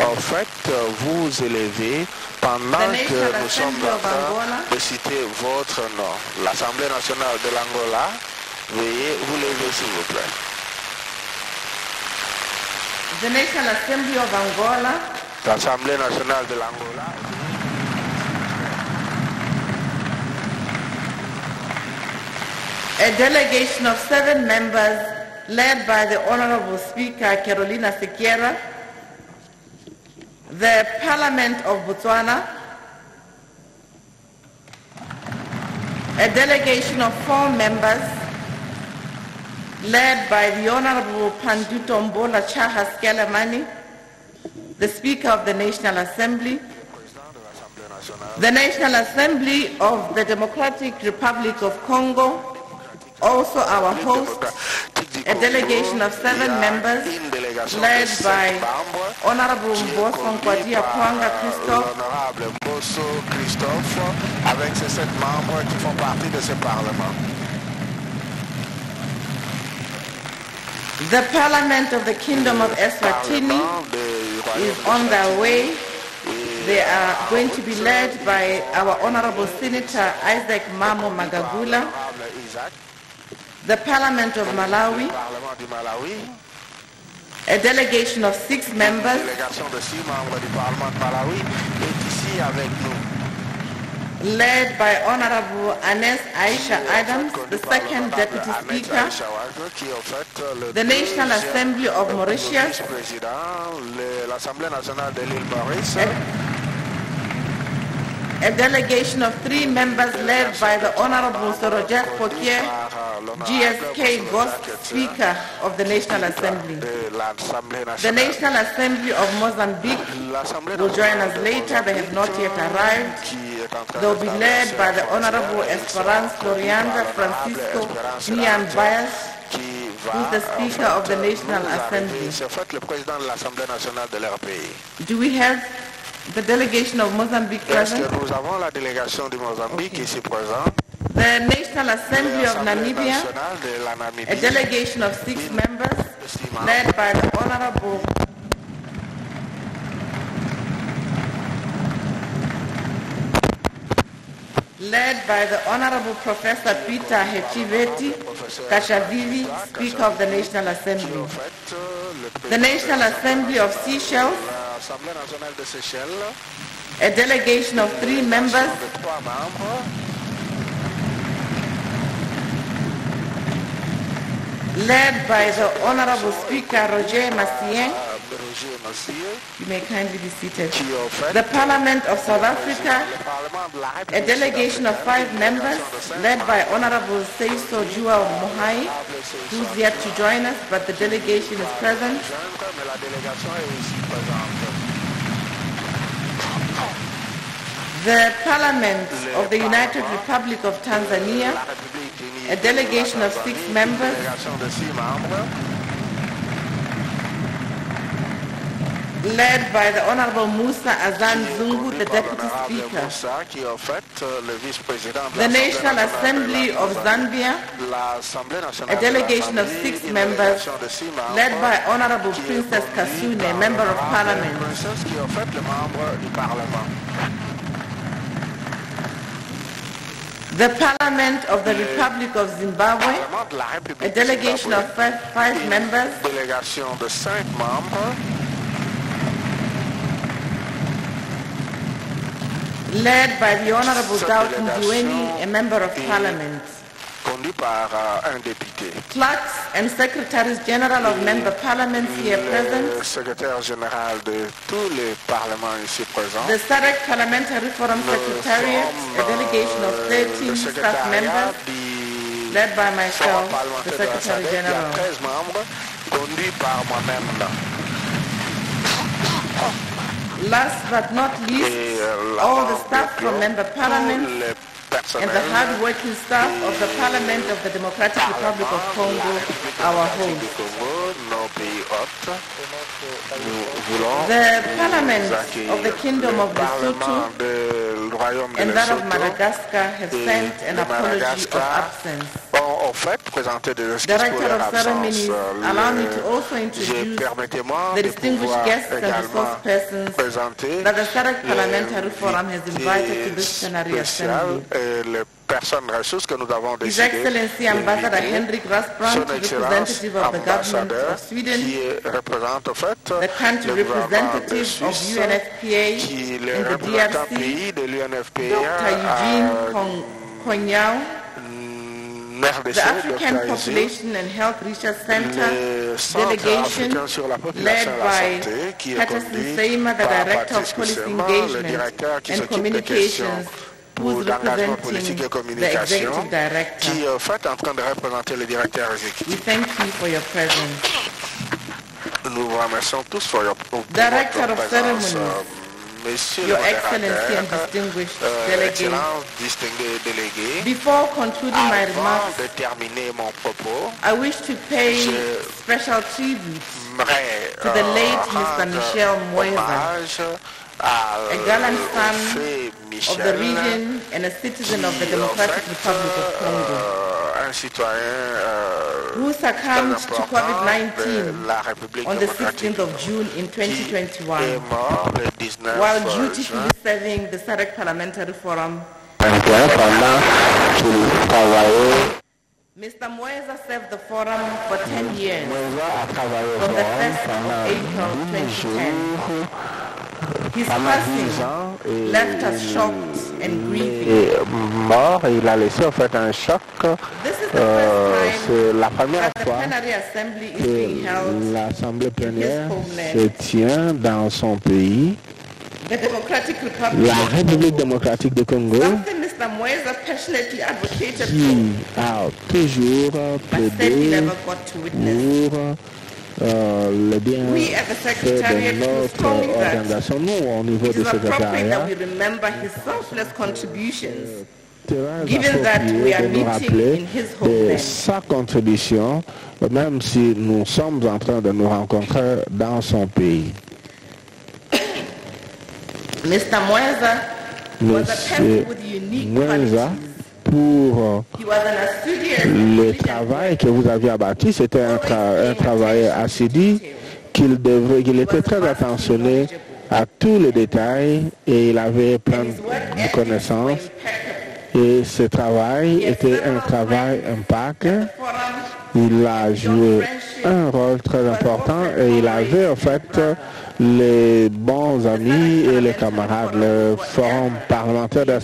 [SPEAKER 7] en fait vous élever pendant que nous sommes en train de citer votre nom. L'Assemblée nationale de l'Angola, veuillez vous lever s'il vous plaît.
[SPEAKER 6] The National Assembly of Angola.
[SPEAKER 7] L'Assemblée nationale de l'Angola.
[SPEAKER 6] A delegation of seven members led by the Honorable Speaker Carolina Sequeira, the Parliament of Botswana, a delegation of four members led by the Honorable Panduto Mbola Chahas Skelemani, the Speaker of the National Assembly, the National Assembly of the Democratic Republic of Congo, also our host, a delegation of seven members led by Honorable Mboso Nkwadia Kwanga Christophe,
[SPEAKER 7] avec ces sept membres qui font partie de ce Parlement.
[SPEAKER 6] The Parliament of the Kingdom of Eswatini is on their way. They are going to be led by our Honorable Senator Isaac Mamo Magagula. The Parliament of Malawi, a delegation of six members led by Honorable Anes Aisha Adams, the second Deputy Speaker, the National Assembly of Mauritius, a, delegation of three members led by the Honorable Sorojek Pokier, GSK Ghost Speaker of the National Assembly. The National Assembly of Mozambique will join us later. They have not yet arrived. They'll be led by the Honorable Esperance Florianda Francisco Nian Bias, who's the Speaker of the National Assembly. Do we have the delegation of Mozambique present? The National Assembly of Namibia, a delegation of six members, led by the Honorable led by the Honorable Professor Peter Hechiveti Kashavili, Speaker of the National Assembly. The National Assembly of Seychelles, a delegation of three members, led by the Honorable Speaker Roger Massien. You may kindly be seated. The Parliament of South Africa, a delegation of five members led by Honorable Seiso Jua Mohai, who's yet to join us, but the delegation is present. The Parliament of the United Republic of Tanzania, a delegation of six members, led by the Honorable Musa Azan Zungu, the Deputy Speaker. The National Assembly of Zambia, a delegation of six members, led by Honorable Princess Kasune, Member of Parliament. The Parliament of the Republic of Zimbabwe, a delegation of five, five members, led by the Honorable Dalton Dueni, a member of Parliament.
[SPEAKER 7] Conduit par uh, un député.
[SPEAKER 6] Clerks and secretaries general of member parliaments here present.
[SPEAKER 7] Le secrétaire général de tous les parlements ici présents.
[SPEAKER 6] The SADC Parliamentary Forum Secretariat, a delegation of 13 staff members, led by myself, the Secretary General.
[SPEAKER 7] 13 membres, conduit par moi-même.
[SPEAKER 6] Last but not least, all the staff from member Parliament and the hard-working staff of the Parliament of the Democratic Republic of Congo, our home. The Parliament of the Kingdom of Lesotho and that of Madagascar have sent an apology of absence.
[SPEAKER 7] En fait, présenter des excuses pour
[SPEAKER 6] Director
[SPEAKER 7] leur absence. Permettez-moi de pouvoir également présenter les
[SPEAKER 6] Parliamentary Forum has invited to this
[SPEAKER 7] invités
[SPEAKER 6] plenary
[SPEAKER 7] spéciales
[SPEAKER 6] assembly.
[SPEAKER 7] et les personnes ressources que nous avons
[SPEAKER 6] His
[SPEAKER 7] décidé
[SPEAKER 6] Excellency Ambassador
[SPEAKER 7] d'inviter.
[SPEAKER 6] Henrik Rasbrand,
[SPEAKER 7] Son
[SPEAKER 6] representative of the government
[SPEAKER 7] ambassadeur
[SPEAKER 6] of Sweden,
[SPEAKER 7] qui représente en fait
[SPEAKER 6] the country
[SPEAKER 7] le de
[SPEAKER 6] representative of UNFPA
[SPEAKER 7] qui représentant pays de l'UNFPA
[SPEAKER 6] Dr. Eugene Konyao, the African Population and Health Research Center delegation
[SPEAKER 7] africain sur la
[SPEAKER 6] led by Patterson Seima, the Director of Policy Engagement and Communications,
[SPEAKER 7] pour l'engagement politique
[SPEAKER 6] representing
[SPEAKER 7] et
[SPEAKER 6] the
[SPEAKER 7] communication,
[SPEAKER 6] Executive Director.
[SPEAKER 7] qui en fait en train de représenter le directeur
[SPEAKER 6] We
[SPEAKER 7] exécutif.
[SPEAKER 6] thank you for your presence.
[SPEAKER 7] Nous vous remercions tous pour, votre présence. Euh, Monsieur
[SPEAKER 6] Your Excellency and distinguished
[SPEAKER 7] euh,
[SPEAKER 6] delegates,
[SPEAKER 7] délégué,
[SPEAKER 6] before concluding my remarks,
[SPEAKER 7] de terminer mon propos,
[SPEAKER 6] I wish to pay special tribute To the
[SPEAKER 7] euh,
[SPEAKER 6] late Mr. Michel Mweza,
[SPEAKER 7] à
[SPEAKER 6] gallant son of the region and a citizen of the Democratic Republic of Congo, who succumbed
[SPEAKER 7] très
[SPEAKER 6] to
[SPEAKER 7] important
[SPEAKER 6] COVID-19
[SPEAKER 7] de la République
[SPEAKER 6] on the
[SPEAKER 7] démocratique
[SPEAKER 6] 16th of June in
[SPEAKER 7] qui est
[SPEAKER 6] 2021
[SPEAKER 7] mort le 19
[SPEAKER 6] while
[SPEAKER 7] juin
[SPEAKER 6] dutifully serving the SADC Parliamentary Forum.
[SPEAKER 7] 21 pendant qu'il travaillait
[SPEAKER 6] Mr. Mweza served the forum for 10 years
[SPEAKER 7] Mweza a travaillé au
[SPEAKER 6] from the
[SPEAKER 7] forum
[SPEAKER 6] 1st of
[SPEAKER 7] pendant
[SPEAKER 6] April
[SPEAKER 7] 10 jours
[SPEAKER 6] 2010. His
[SPEAKER 7] pendant 10
[SPEAKER 6] passing
[SPEAKER 7] ans et
[SPEAKER 6] left us
[SPEAKER 7] il
[SPEAKER 6] shocked and grieving.
[SPEAKER 7] est mort il a laissé en fait un choc.
[SPEAKER 6] This is the
[SPEAKER 7] Euh,
[SPEAKER 6] first time
[SPEAKER 7] C'est la première fois
[SPEAKER 6] plenary assembly is being
[SPEAKER 7] que
[SPEAKER 6] held
[SPEAKER 7] l'Assemblée plénière se tient dans son pays, la République démocratique du Congo, qui a toujours plaidé pour le bien de notre organisation. Nous, au niveau
[SPEAKER 6] appropriate
[SPEAKER 7] secrétariat, très
[SPEAKER 6] Given that we are
[SPEAKER 7] de nous rappeler
[SPEAKER 6] in his
[SPEAKER 7] de sa contribution, même si nous sommes en train de nous rencontrer dans son pays.
[SPEAKER 6] Mr. Mweza was a person
[SPEAKER 7] Monsieur
[SPEAKER 6] with unique
[SPEAKER 7] Mwenza. Pour euh, le travail que vous aviez abattu, c'était un, tra- un travail assidu, qu'il qu'il était très attentionné à tous les détails et il avait plein de connaissances. Et ce travail était un travail impact. Il a joué un rôle très important et il avait en fait les bons amis et les camarades. Le forum parlementaire de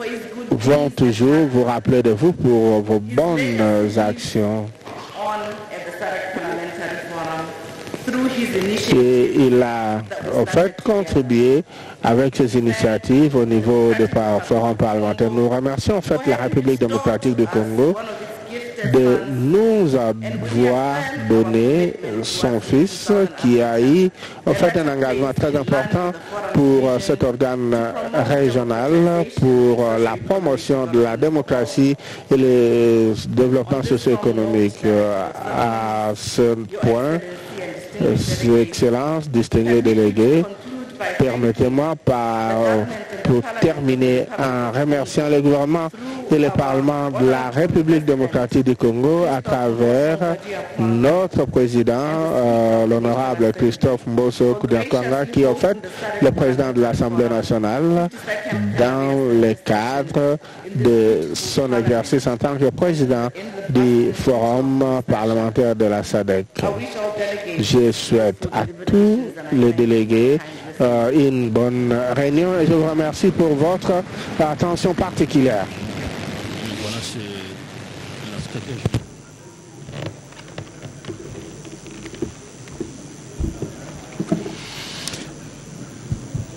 [SPEAKER 6] good
[SPEAKER 7] vont toujours vous rappeler de vous pour vos bonnes actions. Et il a en fait contribué avec ses initiatives au niveau du par- forum parlementaire. Nous remercions en fait la République démocratique du Congo De nous avoir donné son fils qui a eu en fait un engagement très important pour euh, cet organe euh, régional, pour euh, la promotion de la démocratie et le développement socio-économique. Euh, À ce point, Excellences, distingués délégués, permettez-moi pour terminer en remerciant le gouvernement et le Parlement de la République démocratique du Congo à travers notre président, euh, l'honorable Christophe Mbosso Koudiakwanga, qui est en fait le président de l'Assemblée nationale dans le cadre de son exercice en tant que président du Forum parlementaire de la SADEC. Je souhaite à tous les délégués euh, une bonne réunion et je vous remercie pour votre attention particulière.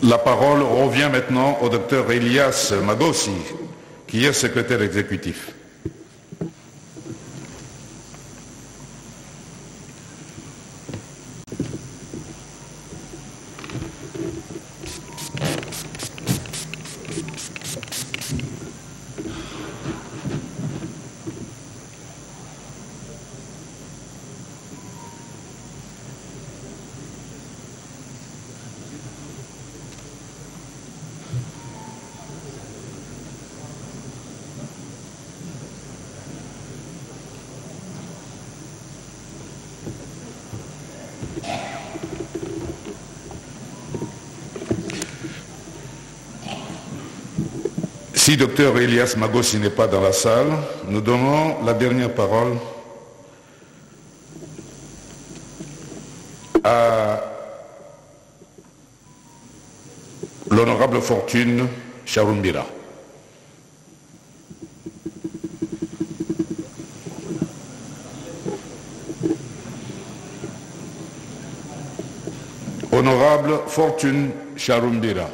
[SPEAKER 5] La parole revient maintenant au docteur Elias Magossi, qui est secrétaire exécutif. Si docteur Elias Magossi n'est pas dans la salle, nous donnons la dernière parole à l'honorable fortune Charumbira. Honorable Fortune Charumbira.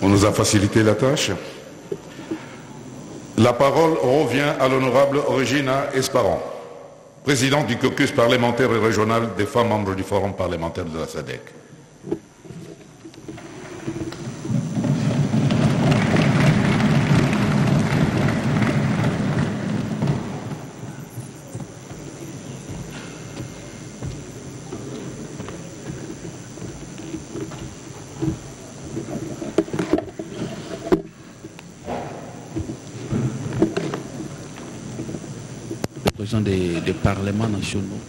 [SPEAKER 5] On nous a facilité la tâche. La parole revient à l'honorable Regina Esparon, présidente du caucus parlementaire et régional des femmes membres du Forum parlementaire de la SADEC.
[SPEAKER 8] Parlements nationaux.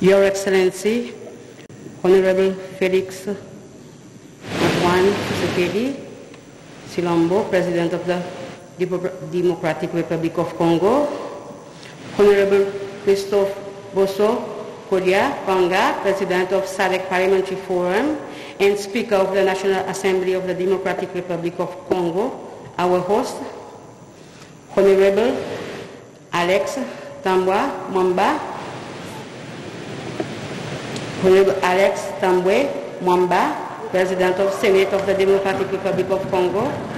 [SPEAKER 9] Your Excellency, Honorable Felix Antoine Tshisekedi Silombo, President of the Democratic Republic of Congo, Honorable Christophe Bosso Kodia Panga, President of SADC Parliamentary Forum, and Speaker of the National Assembly of the Democratic Republic of Congo, our host, Honorable Alex Tambwa Mwamba, Honorable Alex Tambwe Mwamba, President of Senate of the Democratic Republic of Congo.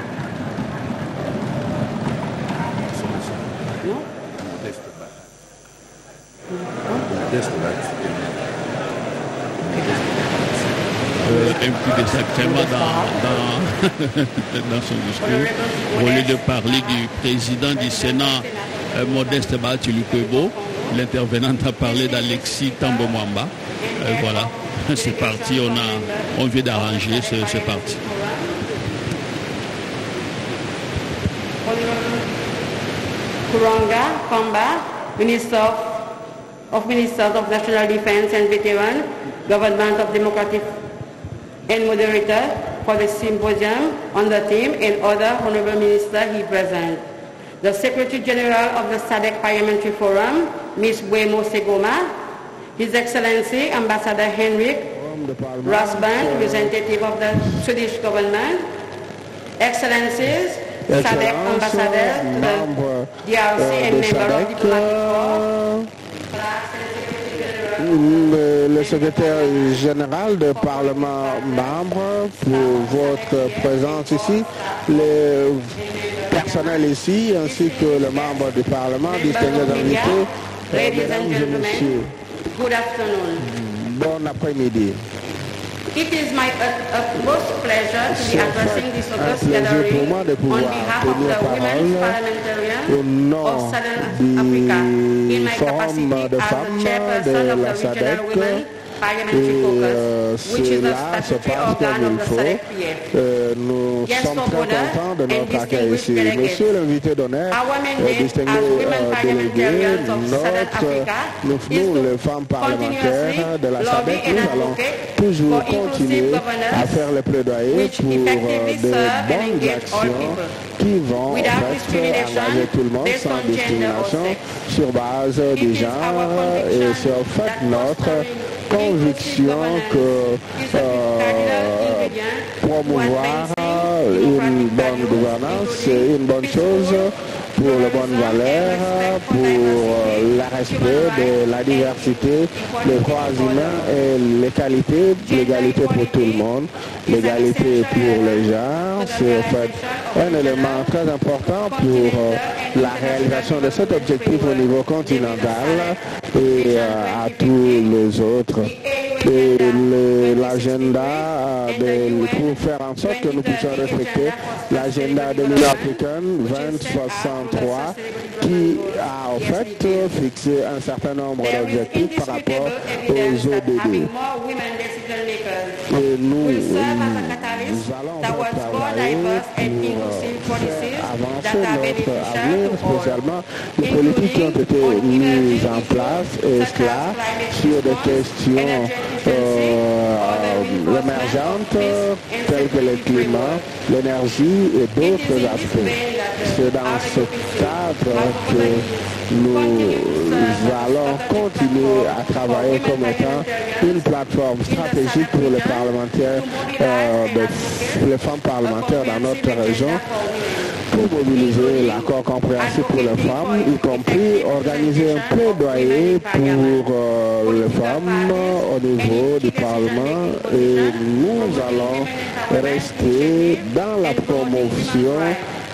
[SPEAKER 8] Impliqué exactement dans, dans, dans, son discours. Au lieu de parler du président du Sénat, euh, Modeste Batulukwebo, l'intervenante a parlé d'Alexis Tambomwamba. Euh, voilà, c'est parti, on, a, on vient d'arranger, c'est parti.
[SPEAKER 9] Kuranga Kamba, Minister of of Ministers of National Defense and Veteran, Government of Democratic and Moderator for the symposium on the theme and other honorable ministers he present. The Secretary General of the SADC Parliamentary Forum, Ms. Buemo Segoma, His Excellency Ambassador Henrik Rasband, representative of the Swedish government, Excellencies, SADC Ambassador to the DRC and member of diplomatic corps,
[SPEAKER 10] le secrétaire général du Parlement membre pour votre présence ici, les personnels ici, ainsi que les membres du Parlement, distingués invités, mesdames et messieurs.
[SPEAKER 9] Good afternoon.
[SPEAKER 10] Bon après-midi.
[SPEAKER 9] It is my utmost pleasure to be addressing this august gathering on behalf of the Women's Parliamentarian of Southern Africa. In my capacity as the chairperson of the Regional Women The statutory organ of the SADC-PF.
[SPEAKER 10] Euh, nous sommes très contents de notre accueil ici. Monsieur l'invité d'honneur, euh, distingué euh, délégué, notre, nous, nous, les femmes parlementaires de la SADC, nous allons toujours continuer à faire le plaidoyer pour euh, de bonnes actions qui vont engager tout le monde sans discrimination sur base du genre et sur fait notre conviction que euh, promouvoir une bonne gouvernance, c'est une bonne chose pour les bonnes valeurs, pour le respect de la diversité, les droits humains et l'égalité, l'égalité pour tout le monde, l'égalité pour les gens. C'est en fait un élément très important pour la réalisation de cet objectif au niveau continental et à tous les autres. Et l'agenda pour faire en sorte que nous puissions respecter l'agenda de l'Union africaine 2063 qui a en fait fixé un certain nombre d'objectifs par rapport aux ODD. Et nous, nous allons travailler pour faire avancer notre avenir, spécialement les politiques qui ont été mises en place, et cela sur des questions euh, émergentes telles que le climat, l'énergie et d'autres aspects. C'est dans ce cadre que nous allons continuer à travailler comme étant une plateforme stratégique pour les parlementaires, euh, les femmes parlementaires dans notre région pour mobiliser l'accord compréhensif pour les femmes, y compris organiser un plaidoyer pour euh, les femmes au niveau du Parlement. Et nous allons rester dans la promotion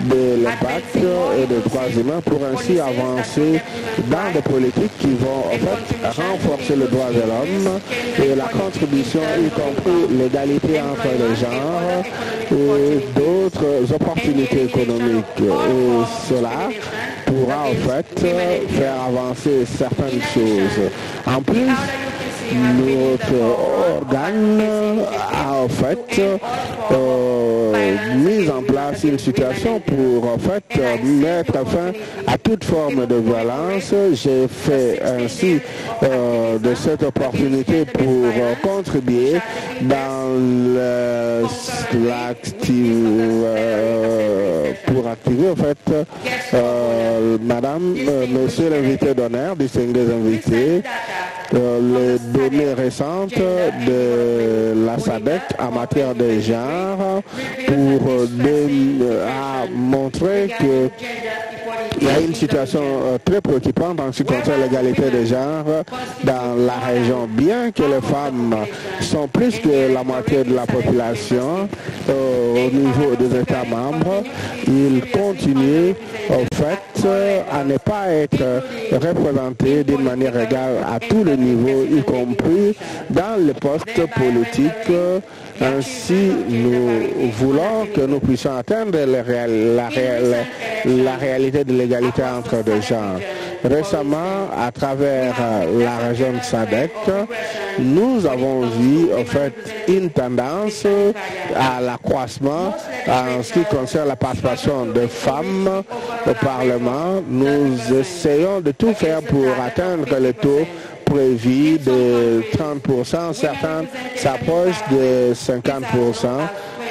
[SPEAKER 10] de l'impact et des droits humains pour ainsi avancer dans des politiques qui vont en fait renforcer les droits de l'homme et la contribution, y compris l'égalité entre les genres et d'autres opportunités économiques. Et cela pourra en fait faire avancer certaines choses. En plus, notre organe a en fait euh, mis en place une situation pour en fait mettre fin à toute forme de violence. J'ai fait ainsi euh, de cette opportunité pour euh, contribuer dans l'active pour activer en fait Madame, Monsieur l'invité d'honneur, distingués invités, données récentes de la SADEC en matière de genre pour montrer que il y a une situation très préoccupante en ce qui concerne l'égalité des genres dans la région. Bien que les femmes sont plus que la moitié de la population au niveau des États membres, ils continuent en fait à ne pas être représentés d'une manière égale à tous les niveaux, y compris dans les postes politiques. Ainsi, nous voulons que nous puissions atteindre la, réalité de l'égalité entre les genres. Récemment, à travers euh, la région de Sadek, nous avons vu en fait une tendance à l'accroissement en ce qui concerne la participation des femmes au Parlement. Nous essayons de tout faire pour atteindre le taux prévu de 30%, certains s'approchent de 50%.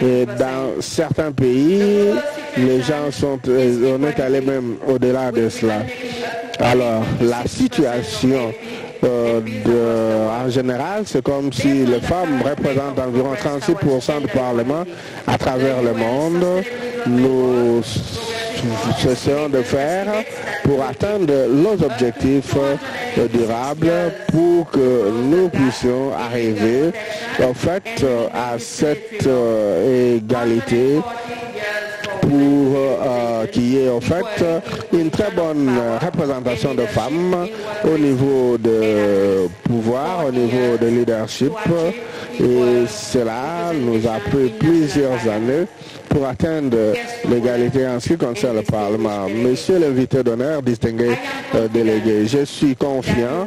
[SPEAKER 10] Et dans certains pays, les gens sont, on est allé même au-delà de cela. Alors, la situation euh, en général, c'est comme si les femmes représentent environ 36% du Parlement à travers le monde. Nous cessons de faire pour atteindre nos objectifs durables, pour que nous puissions arriver en fait à cette euh, égalité pour euh, qu'il y ait en fait une très bonne représentation de femmes au niveau de pouvoir, au niveau de leadership. Et cela nous a pris plusieurs années pour atteindre l'égalité en ce qui concerne le Parlement. Monsieur l'invité d'honneur, distingué euh, délégué, je suis confiant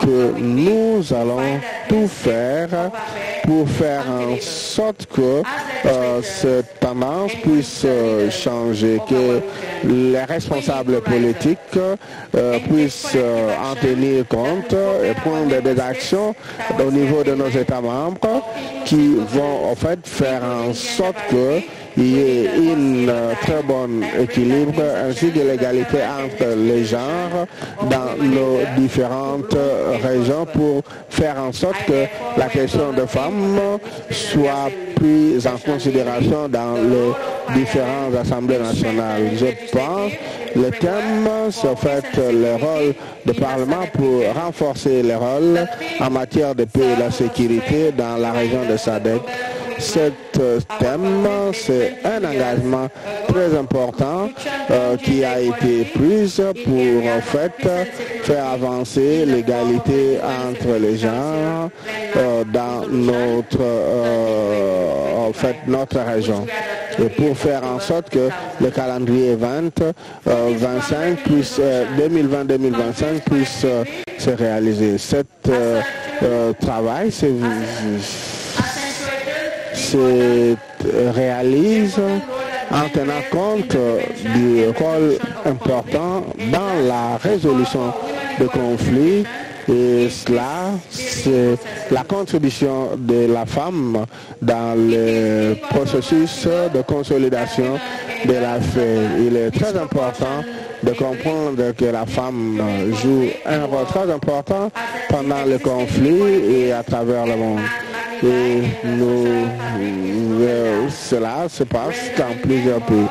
[SPEAKER 10] que nous allons tout faire pour faire en sorte que euh, cette tendance puisse euh, changer, que les responsables politiques puissent en tenir compte et prendre des actions au niveau de nos États membres qui vont en fait faire en sorte que il y ait un très bon équilibre ainsi que l'égalité entre les genres dans nos différentes régions pour faire en sorte que la question de femmes soit prise en considération dans les différentes assemblées nationales. Je pense le thème, c'est fait le rôle du Parlement pour renforcer le rôle en matière de paix et de la sécurité dans la région de SADEC cet euh, thème, c'est un engagement très important euh, qui a été pris pour en fait faire avancer l'égalité entre les gens euh, dans notre, en fait, notre région. Et pour faire en sorte que le calendrier 20, 25 puisse, 2020-2025 puisse se réaliser. Cet travail, c'est se réalise en tenant compte du rôle important dans la résolution de conflits et cela, c'est la contribution de la femme dans le processus de consolidation de la paix. Il est très important de comprendre que la femme joue un rôle très important pendant le conflit et à travers le monde. Et euh, cela se passe dans plusieurs pays.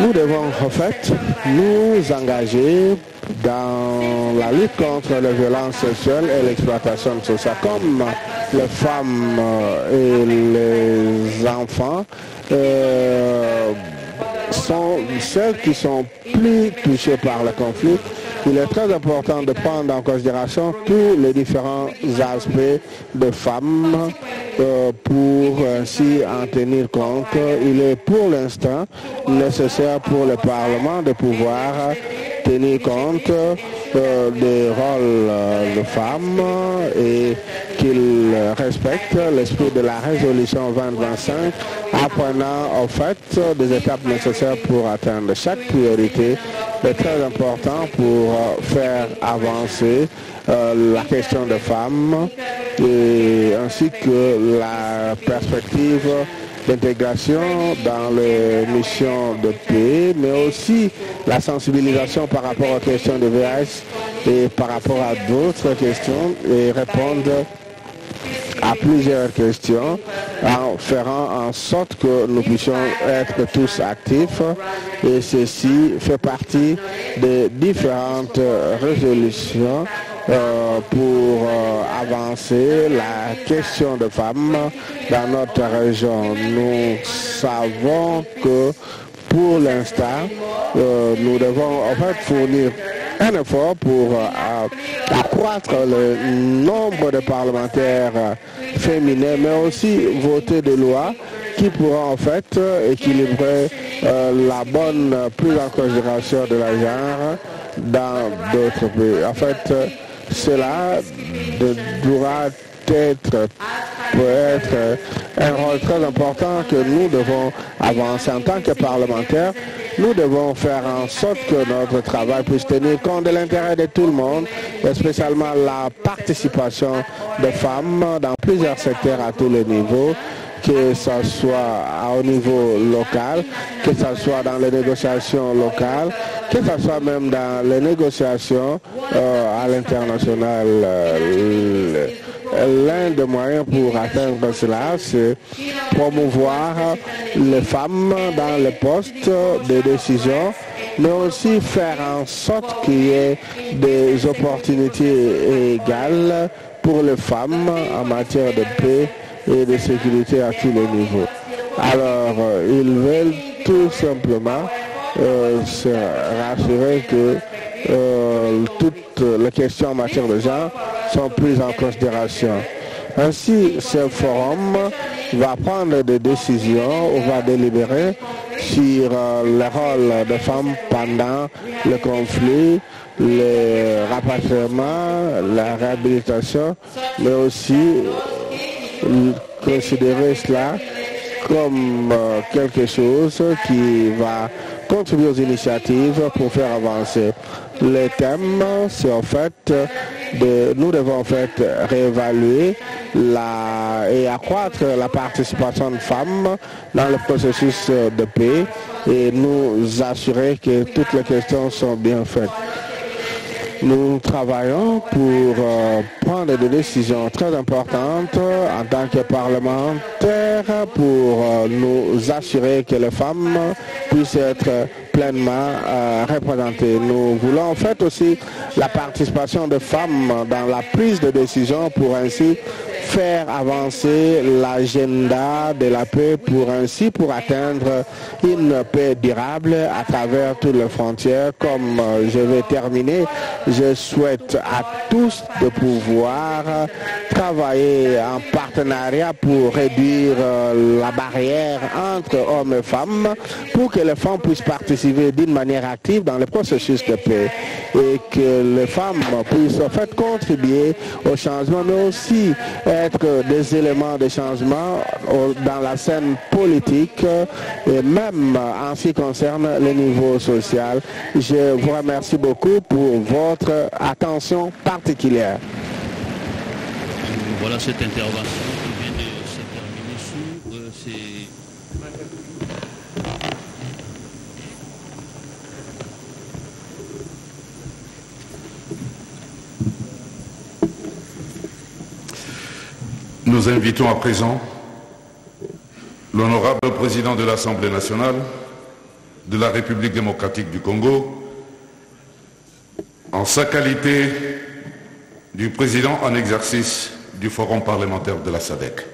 [SPEAKER 10] Nous devons en fait nous engager dans la lutte contre les violences sexuelles et l'exploitation sociale, comme les femmes et les enfants euh, sont celles qui sont plus touchées par le conflit il est très important de prendre en considération tous les différents aspects de femmes euh, pour ainsi en tenir compte. Il est pour l'instant nécessaire pour le Parlement de pouvoir tenir compte euh, des rôles euh, de femmes et qu'il respecte l'esprit de la résolution 2025 apprenant en fait des étapes nécessaires pour atteindre chaque priorité est très important pour euh, faire avancer la question des femmes ainsi que la perspective d'intégration dans les missions de paix, mais aussi la sensibilisation par rapport aux questions de VIH et par rapport à d'autres questions et répondre à plusieurs questions en faisant en sorte que nous puissions être tous actifs et ceci fait partie des différentes résolutions euh, pour euh, avancer la question de femmes dans notre région. Nous savons que pour l'instant, euh, nous devons en fait fournir un effort pour accroître le nombre de parlementaires féminins, mais aussi voter des lois
[SPEAKER 7] qui pourra en fait équilibrer la bonne prise en considération de la genre dans d'autres pays. En fait, cela devra être peut être un rôle très important que nous devons avancer en tant que parlementaires. Nous devons faire en sorte que notre travail puisse tenir compte de l'intérêt de tout le monde, et spécialement la participation des femmes dans plusieurs secteurs à tous les niveaux que ce soit au niveau local, que ce soit dans les négociations locales, que ce soit même dans les négociations euh, à l'international. Euh, l'un des moyens pour atteindre cela, c'est promouvoir les femmes dans les postes de décision, mais aussi faire en sorte qu'il y ait des opportunités égales pour les femmes en matière de paix et de sécurité à tous les niveaux. Alors, euh, ils veulent tout simplement euh, se rassurer que euh, toutes les questions en matière de genre sont prises en considération. Ainsi, ce forum va prendre des décisions ou va délibérer sur le rôle des femmes pendant le conflit, le rapatriement, la réhabilitation, mais aussi considérer cela comme euh, quelque chose qui va contribuer aux initiatives pour faire avancer. Le thème, c'est en fait, de, nous devons en fait réévaluer la, et accroître la participation de femmes dans le processus de paix et nous assurer que toutes les questions sont bien faites. Nous travaillons pour euh, prendre des décisions très importantes en tant que parlementaires pour euh, nous assurer que les femmes puissent être pleinement euh, représentées. Nous voulons en fait aussi la participation des femmes dans la prise de décision pour ainsi faire avancer l'agenda de la paix pour ainsi pour atteindre une paix durable à travers toutes les frontières. Comme euh, je vais terminer, je souhaite à tous de pouvoir travailler en partenariat pour réduire euh, la barrière entre hommes et femmes pour que les femmes puissent participer d'une manière active dans le processus de paix et que les femmes puissent en fait contribuer au changement mais aussi être des éléments de changement dans la scène politique et même en ce qui concerne le niveau social. Je vous remercie beaucoup pour votre attention particulière.
[SPEAKER 8] Voilà cette intervention qui vient de se terminer sous euh, ces...
[SPEAKER 5] Nous invitons à présent l'honorable président de l'Assemblée nationale de la République démocratique du Congo, en sa qualité du président en exercice du Forum parlementaire de la SADEC.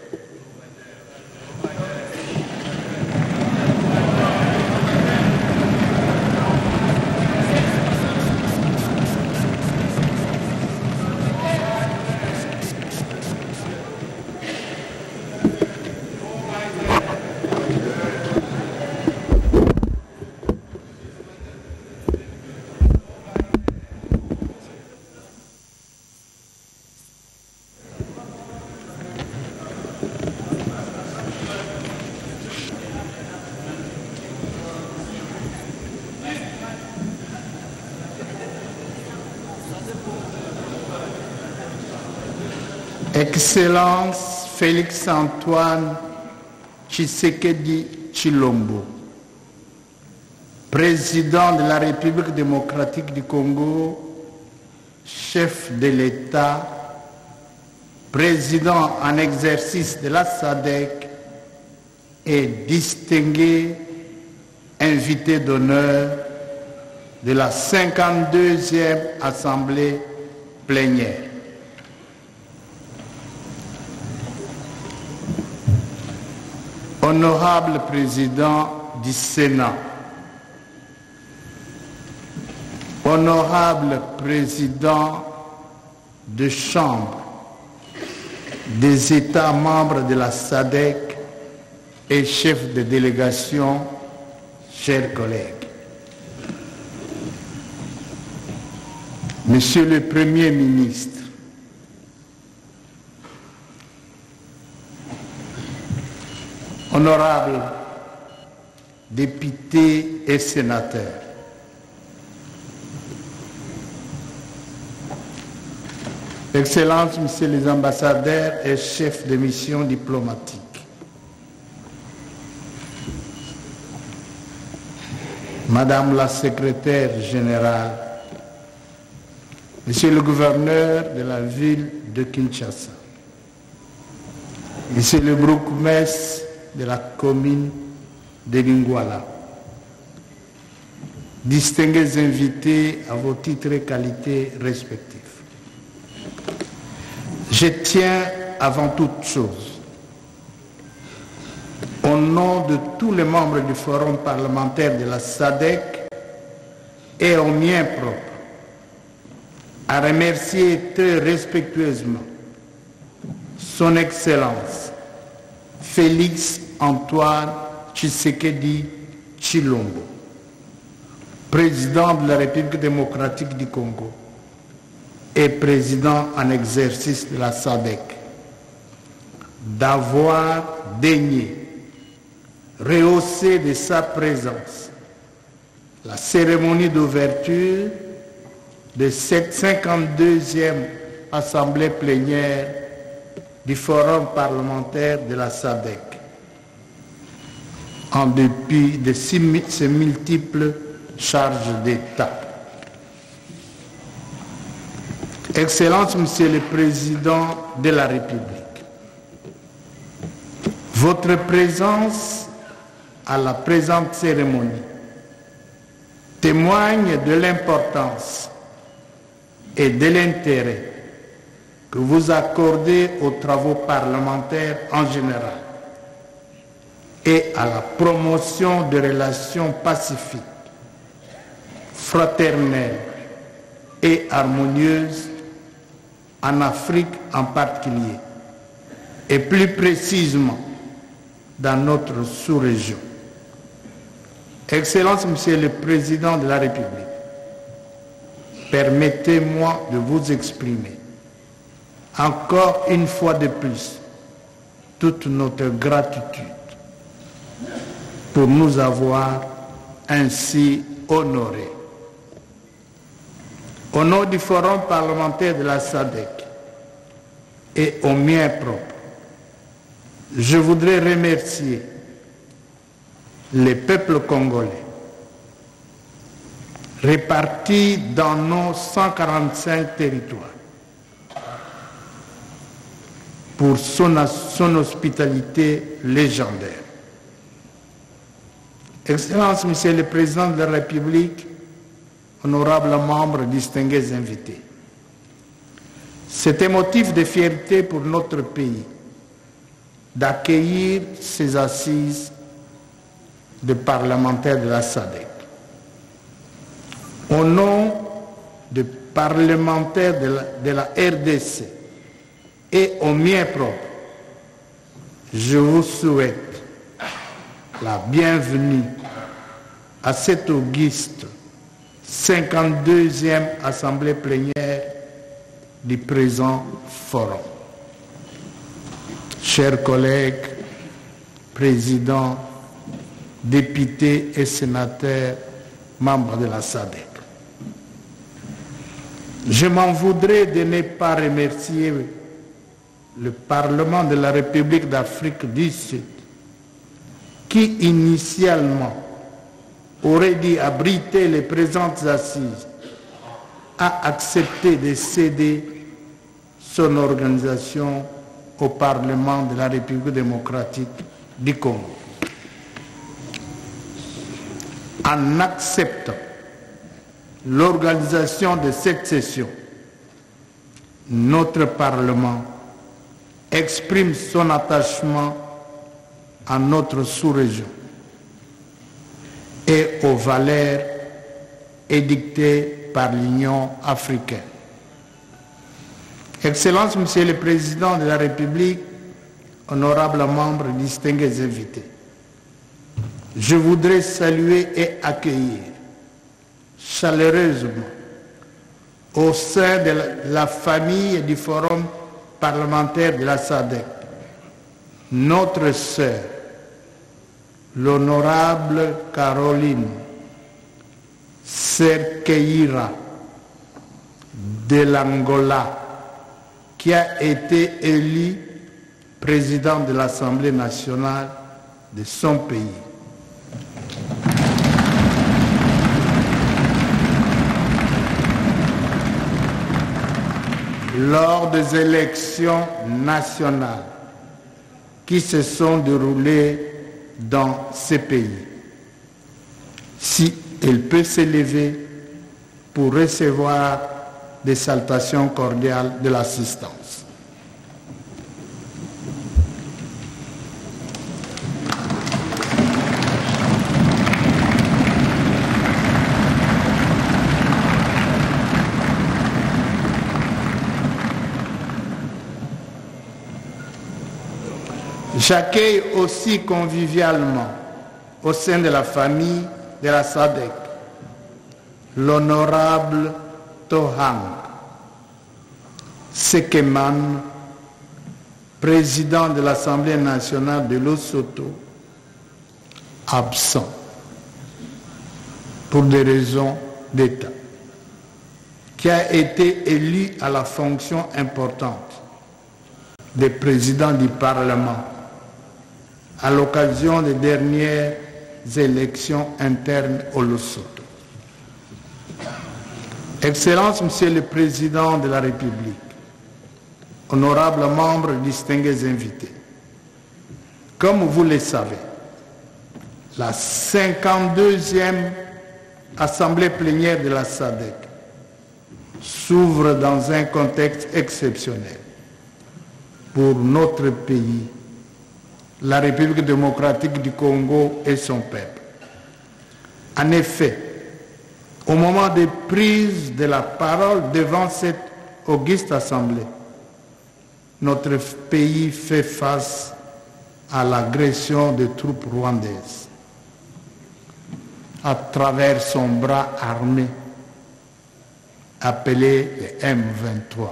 [SPEAKER 11] Excellence Félix Antoine Tshisekedi Chilombo, président de la République démocratique du Congo, chef de l'État, président en exercice de la SADEC et distingué invité d'honneur de la 52e Assemblée plénière. Honorable Président du Sénat, Honorable Président de Chambre des États membres de la SADEC et chefs de délégation, chers collègues. Monsieur le Premier ministre, honorables députés et sénateurs, Excellences, Messieurs les ambassadeurs et chefs de mission diplomatique, Madame la secrétaire générale, Monsieur le gouverneur de la ville de Kinshasa, Monsieur le bourgmestre de la commune de Lingwala, distingués invités à vos titres et qualités respectifs. Je tiens avant toute chose, au nom de tous les membres du Forum parlementaire de la SADEC et au mien propre, à remercier très respectueusement Son Excellence Félix Antoine Tshisekedi Chilombo, président de la République démocratique du Congo et président en exercice de la SADEC, d'avoir daigné rehausser de sa présence la cérémonie d'ouverture de cette 52e assemblée plénière du Forum parlementaire de la SADEC, en dépit de ses multiples charges d'État. Excellence, Monsieur le Président de la République, votre présence à la présente cérémonie témoigne de l'importance et de l'intérêt que vous accordez aux travaux parlementaires en général et à la promotion de relations pacifiques, fraternelles et harmonieuses en Afrique en particulier, et plus précisément dans notre sous-région. Excellence, Monsieur le Président de la République, permettez-moi de vous exprimer encore une fois de plus toute notre gratitude pour nous avoir ainsi honorés. Au nom du Forum parlementaire de la SADEC et au mien propre, je voudrais remercier les peuples congolais répartis dans nos 145 territoires pour son, son hospitalité légendaire. Excellence, Monsieur le Président de la République, honorables membres, distingués invités. Un motif de fierté pour notre pays d'accueillir ces assises de parlementaires de la SADEC. Au nom des parlementaires de la, de la RDC et au mien propre, je vous souhaite la bienvenue à cet auguste 52e Assemblée plénière du présent forum. Chers collègues, présidents, députés et sénateurs, membres de la SADEC, je m'en voudrais de ne pas remercier le Parlement de la République d'Afrique du Sud, qui initialement aurait dû abriter les présentes assises, a accepté de céder son organisation au Parlement de la République démocratique du Congo. En acceptant l'organisation de cette session, notre Parlement exprime son attachement à notre sous-région et aux valeurs édictées par l'Union africaine. Excellence, Monsieur le Président de la République, honorables membres, distingués invités, je voudrais saluer et accueillir chaleureusement au sein de la famille du Forum parlementaire de la SADEC notre sœur, l'honorable Caroline Serkeira de l'Angola, qui a été élue président de l'Assemblée nationale de son pays. Lors des élections nationales qui se sont déroulées dans ces pays, si elle peut s'élever pour recevoir des salutations cordiales de l'assistance. J'accueille aussi convivialement au sein de la famille de la SADEC l'honorable Tohang Sekeman, président de l'Assemblée nationale de Lesotho, absent pour des raisons d'État, qui a été élu à la fonction importante de président du Parlement à l'occasion des dernières élections internes au Lesotho. Excellence, Monsieur le Président de la République, honorables membres distingués invités, comme vous le savez, la 52e Assemblée plénière de la SADEC s'ouvre dans un contexte exceptionnel pour notre pays la République démocratique du Congo et son peuple. En effet, au moment des prises de la parole devant cette auguste assemblée, notre pays fait face à l'agression des troupes rwandaises à travers son bras armé appelé le M23.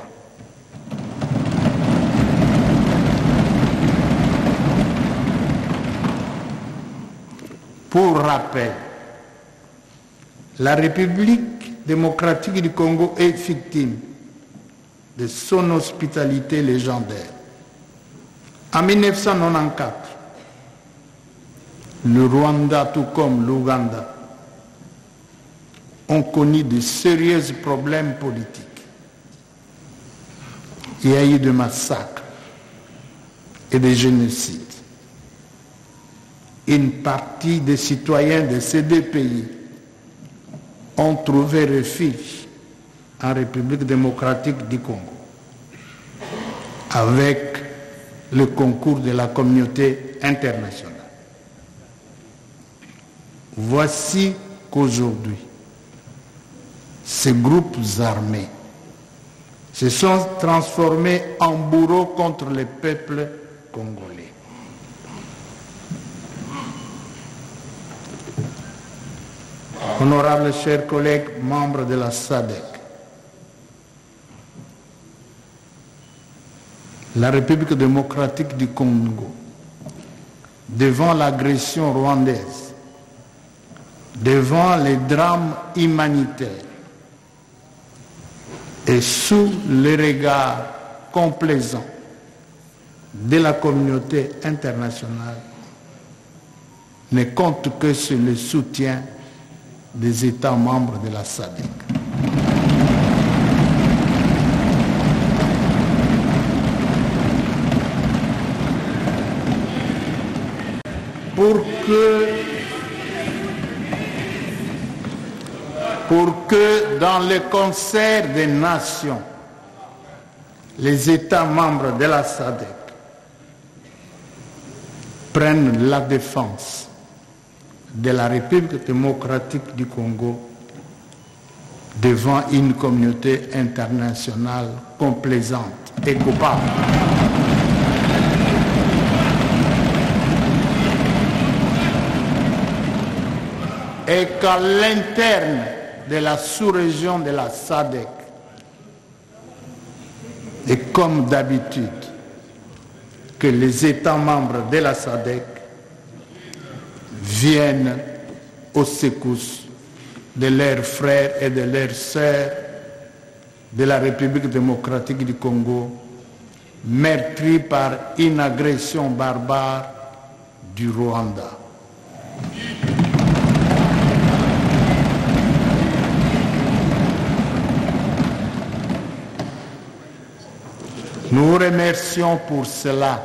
[SPEAKER 11] Pour rappel, la République démocratique du Congo est victime de son hospitalité légendaire. En 1994, le Rwanda, tout comme l'Ouganda, ont connu de sérieux problèmes politiques. Il y a eu des massacres et des génocides une partie des citoyens de ces deux pays ont trouvé refuge en République démocratique du Congo avec le concours de la communauté internationale. Voici qu'aujourd'hui, ces groupes armés se sont transformés en bourreaux contre le peuple congolais. Honorables chers collègues membres de la SADEC, la République démocratique du Congo, devant l'agression rwandaise, devant les drames humanitaires et sous le regard complaisant de la communauté internationale, ne compte que sur le soutien des États membres de la SADC. Pour que, pour que dans le concert des nations, les États membres de la SADC prennent la défense de la République démocratique du Congo devant une communauté internationale complaisante et coupable. est qu'à l'interne de la sous-région de la SADEC, et comme d'habitude, que les États membres de la SADEC viennent aux secousses de leurs frères et de leurs sœurs de la République démocratique du Congo, meurtris par une agression barbare du Rwanda. Nous remercions pour cela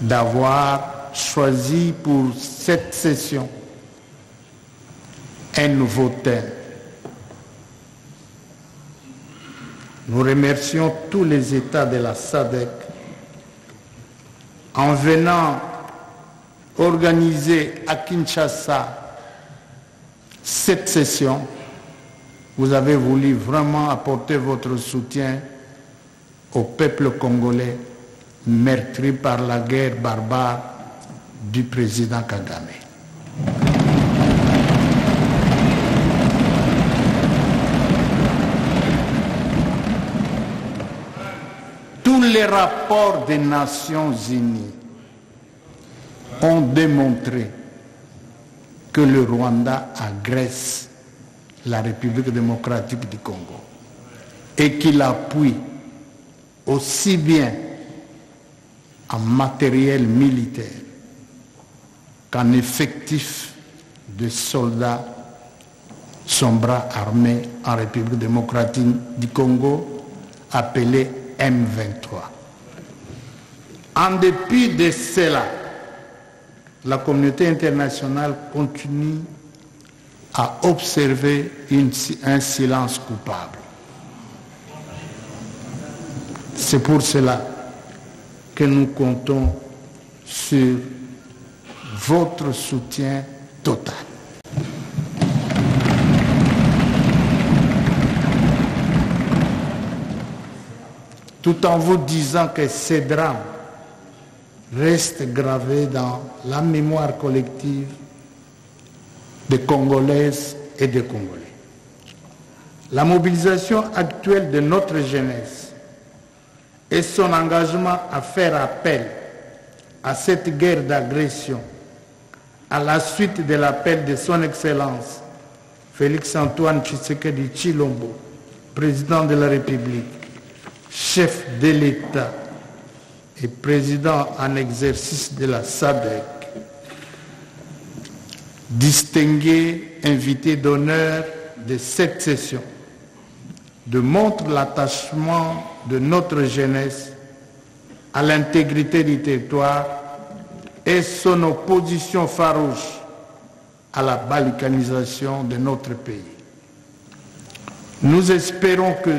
[SPEAKER 11] d'avoir choisi pour cette session un nouveau thème. Nous remercions tous les États de la SADEC en venant organiser à Kinshasa cette session. Vous avez voulu vraiment apporter votre soutien au peuple congolais meurtri par la guerre barbare du président Kagame. Tous les rapports des Nations Unies ont démontré que le Rwanda agresse la République démocratique du Congo et qu'il appuie aussi bien en matériel militaire qu'en effectif de soldats, son bras en République démocratique du Congo, appelé M23. En dépit de cela, la communauté internationale continue à observer un silence coupable. C'est pour cela que nous comptons sur votre soutien total. Tout en vous disant que ces drames restent gravés dans la mémoire collective des Congolaises et des Congolais. La mobilisation actuelle de notre jeunesse et son engagement à faire appel à cette guerre d'agression à la suite de l'appel de son Excellence Félix-Antoine Tshisekedi Chilombo, président de la République, chef de l'État et président en exercice de la SADEC, distingué invité d'honneur de cette session, montre l'attachement de notre jeunesse à l'intégrité du territoire et son opposition farouche à la balkanisation de notre pays. Nous espérons que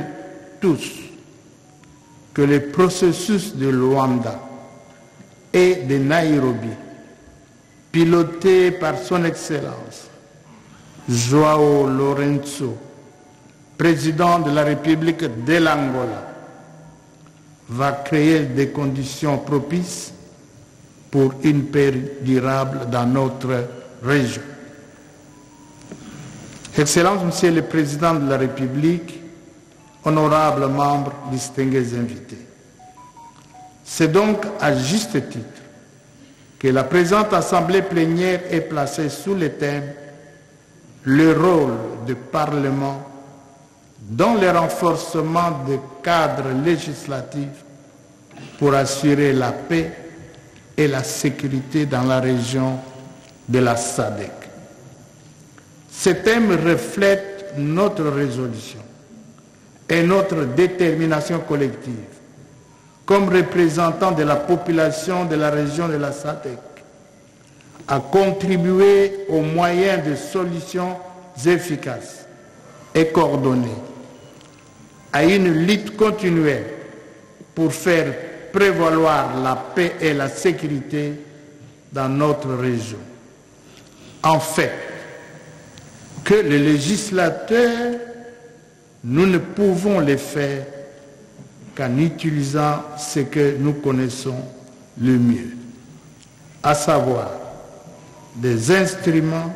[SPEAKER 11] tous, que le processus de Luanda et de Nairobi, piloté par son Excellence Joao Lorenzo, président de la République de l'Angola, va créer des conditions propices pour une paix durable dans notre région. Excellence, Monsieur le Président de la République, honorables membres, distingués invités. C'est donc à juste titre que la présente Assemblée plénière est placée sous le thème le rôle du Parlement dans le renforcement des cadres législatifs pour assurer la paix et la sécurité dans la région de la SADEC. Ce thème reflète notre résolution et notre détermination collective comme représentants de la population de la région de la SADEC à contribuer aux moyens de solutions efficaces et coordonnées à une lutte continuelle pour faire prévaloir la paix et la sécurité dans notre région. En fait, que les législateurs, nous ne pouvons les faire qu'en utilisant ce que nous connaissons le mieux, à savoir des instruments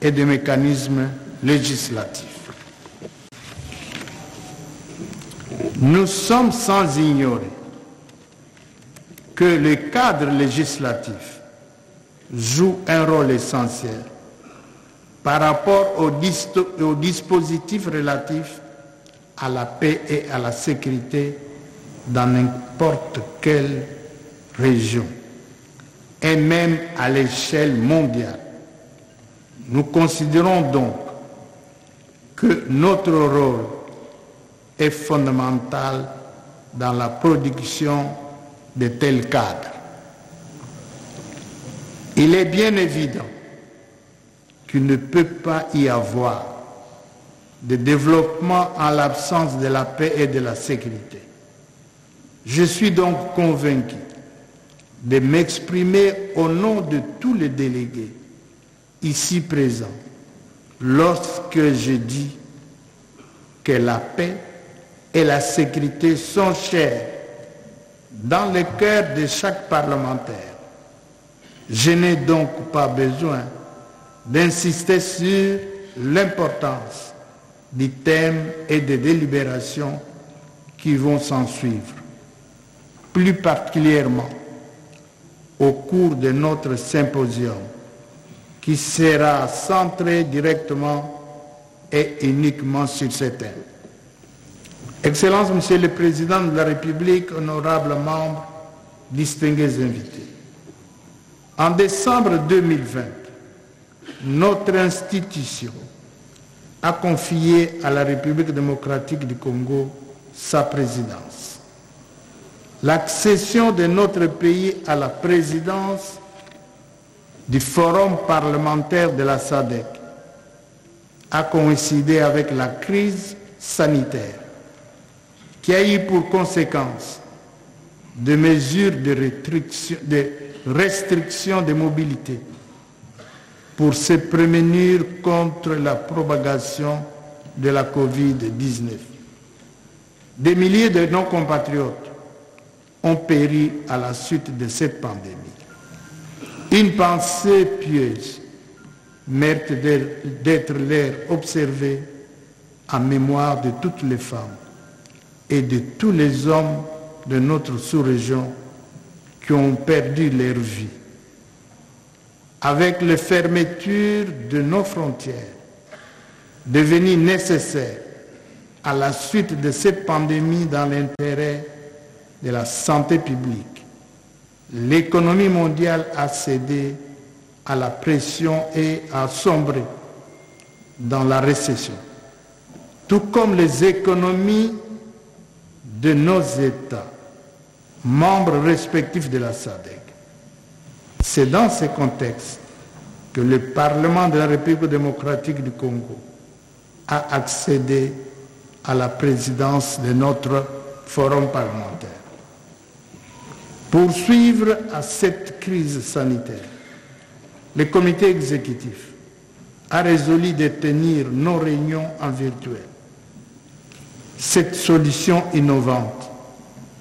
[SPEAKER 11] et des mécanismes législatifs. Nous sommes sans ignorer que le cadre législatif joue un rôle essentiel par rapport au, au dispositif relatif à la paix et à la sécurité dans n'importe quelle région et même à l'échelle mondiale. Nous considérons donc que notre rôle est fondamental dans la production de tels cadres. Il est bien évident qu'il ne peut pas y avoir de développement en l'absence de la paix et de la sécurité. Je suis donc convaincu de m'exprimer au nom de tous les délégués ici présents lorsque je dis que la paix et la sécurité sont chères dans le cœur de chaque parlementaire. Je n'ai donc pas besoin d'insister sur l'importance du thème et des délibérations qui vont s'en suivre. Plus particulièrement, au cours de notre symposium qui sera centré directement et uniquement sur ce thème. Excellence, Monsieur le Président de la République, honorables membres, distingués invités. En décembre 2020, notre institution a confié à la République démocratique du Congo sa présidence l'accession de notre pays à la présidence du Forum parlementaire de la SADEC a coïncidé avec la crise sanitaire qui a eu pour conséquence des mesures de restriction de, mobilité pour se prémunir contre la propagation de la COVID-19. Des milliers de nos compatriotes ont péri à la suite de cette pandémie. Une pensée pieuse mérite d'être l'air observé en mémoire de toutes les femmes et de tous les hommes de notre sous-région qui ont perdu leur vie. Avec les fermetures de nos frontières, devenues nécessaires à la suite de cette pandémie dans l'intérêt de la santé publique, l'économie mondiale a cédé à la pression et a sombré dans la récession, tout comme les économies de nos États, membres respectifs de la SADC. C'est dans ce contexte que le Parlement de la République démocratique du Congo a accédé à la présidence de notre forum parlementaire. Pour suivre à cette crise sanitaire, le comité exécutif a résolu de tenir nos réunions en virtuel. Cette solution innovante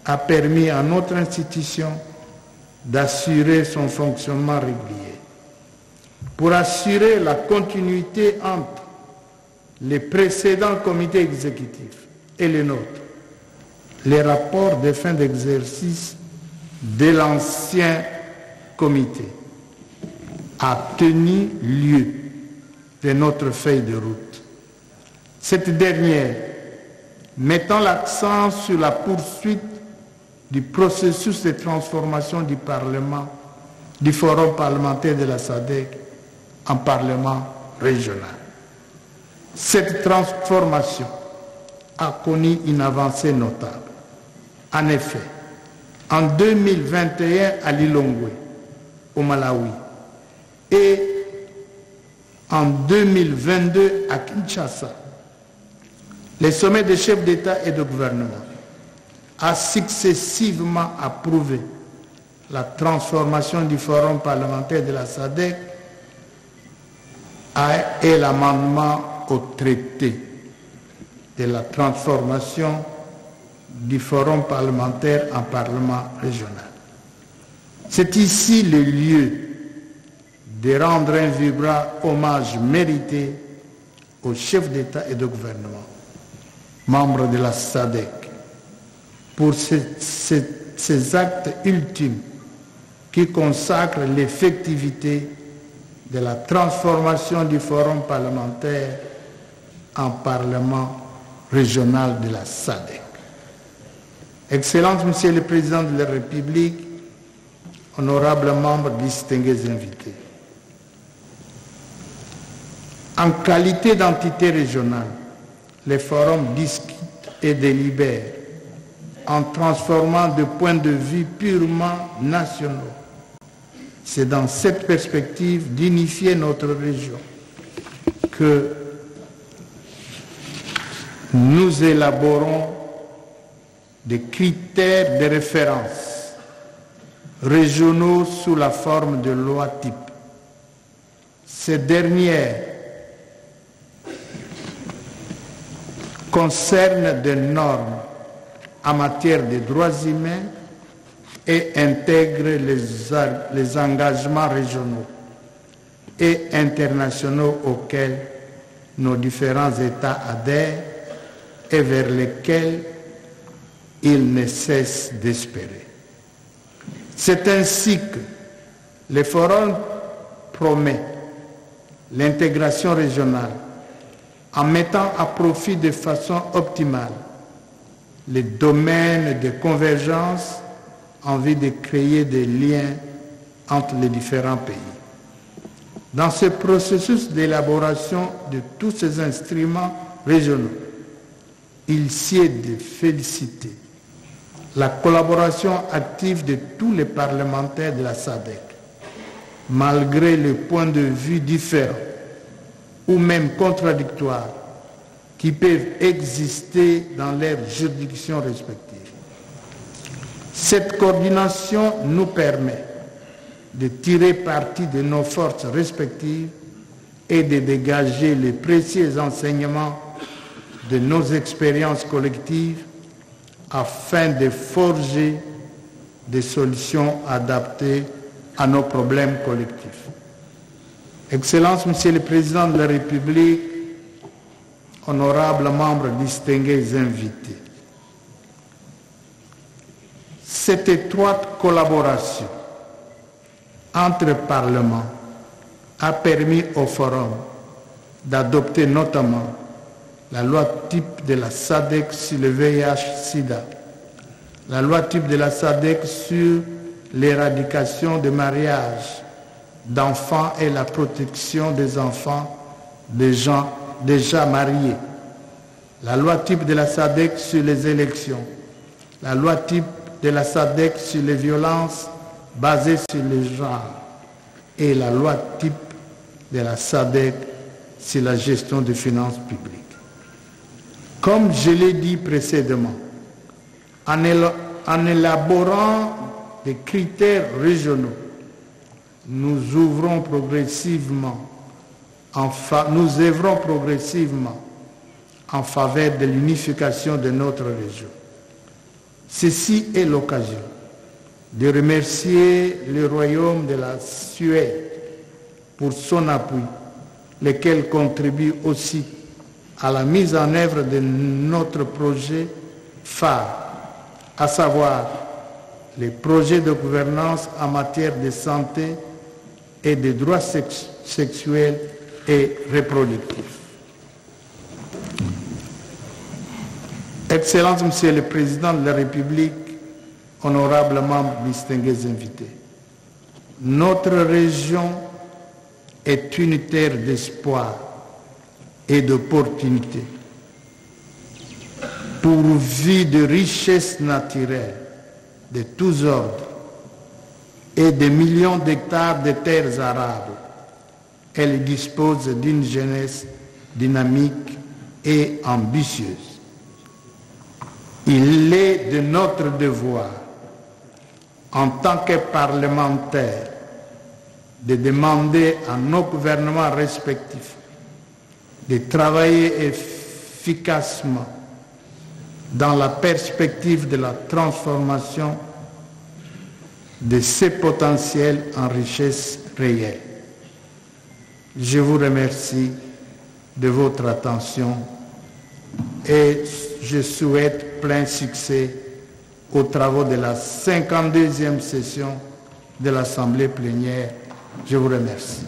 [SPEAKER 11] a permis à notre institution d'assurer son fonctionnement régulier. Pour assurer la continuité entre les précédents comités exécutifs et les nôtres, les rapports de fin d'exercice de l'ancien comité a tenu lieu de notre feuille de route. Cette dernière, mettant l'accent sur la poursuite du processus de transformation du Parlement, du Forum parlementaire de la SADC en Parlement régional. Cette transformation a connu une avancée notable. En effet, en 2021 à Lilongwe, au Malawi, et en 2022 à Kinshasa. Les sommets des chefs d'État et de gouvernement a successivement approuvé la transformation du forum parlementaire de la SADC et l'amendement au traité de la transformation du forum parlementaire en parlement régional. C'est ici le lieu de rendre un vibrant hommage mérité aux chefs d'État et de gouvernement, membres de la SADEC, pour ces, actes ultimes qui consacrent l'effectivité de la transformation du forum parlementaire en parlement régional de la SADEC. Excellence, Monsieur le Président de la République, honorables membres distingués invités. En qualité d'entité régionale, les forums discutent et délibèrent en transformant de points de vue purement nationaux. C'est dans cette perspective d'unifier notre région que nous élaborons des critères de référence régionaux sous la forme de lois type. Ces dernières concernent des normes en matière de droits humains et intègrent les, les engagements régionaux et internationaux auxquels nos différents États adhèrent et vers lesquels ils ne cessent d'espérer. C'est ainsi que le forum promet l'intégration régionale en mettant à profit de façon optimale les domaines de convergence en vue de créer des liens entre les différents pays. Dans ce processus d'élaboration de tous ces instruments régionaux, il sied de féliciter la collaboration active de tous les parlementaires de la SADEC, malgré les points de vue différents ou même contradictoires qui peuvent exister dans leurs juridictions respectives. Cette coordination nous permet de tirer parti de nos forces respectives et de dégager les précieux enseignements de nos expériences collectives afin de forger des solutions adaptées à nos problèmes collectifs. Excellence, Monsieur le Président de la République, honorables membres distingués invités, cette étroite collaboration entre parlements a permis au Forum d'adopter notamment la loi type de la SADEC sur le VIH-Sida, la loi type de la SADEC sur l'éradication des mariages d'enfants et la protection des enfants des gens déjà mariés, la loi type de la SADEC sur les élections, la loi type de la SADEC sur les violences basées sur le genre et la loi type de la SADEC sur la gestion des finances publiques. Comme je l'ai dit précédemment, en, élaborant des critères régionaux, nous progressivement, nous œuvrons progressivement en faveur de l'unification de notre région. Ceci est l'occasion de remercier le royaume de la Suède pour son appui, lequel contribue aussi à la mise en œuvre de notre projet phare, à savoir les projets de gouvernance en matière de santé et de droits sexuels et reproductifs. Excellence, Monsieur le Président de la République, honorables membres distingués invités, notre région est une terre d'espoir et d'opportunités, pourvue de richesses naturelles de tous ordres et de millions d'hectares de terres arables. Elle dispose d'une jeunesse dynamique et ambitieuse. Il est de notre devoir, en tant que parlementaires, de demander à nos gouvernements respectifs de travailler efficacement dans la perspective de la transformation de ces potentiels en richesses réelles. je vous remercie de votre attention et je souhaite plein succès aux travaux de la 52e session de l'Assemblée plénière. Je vous remercie.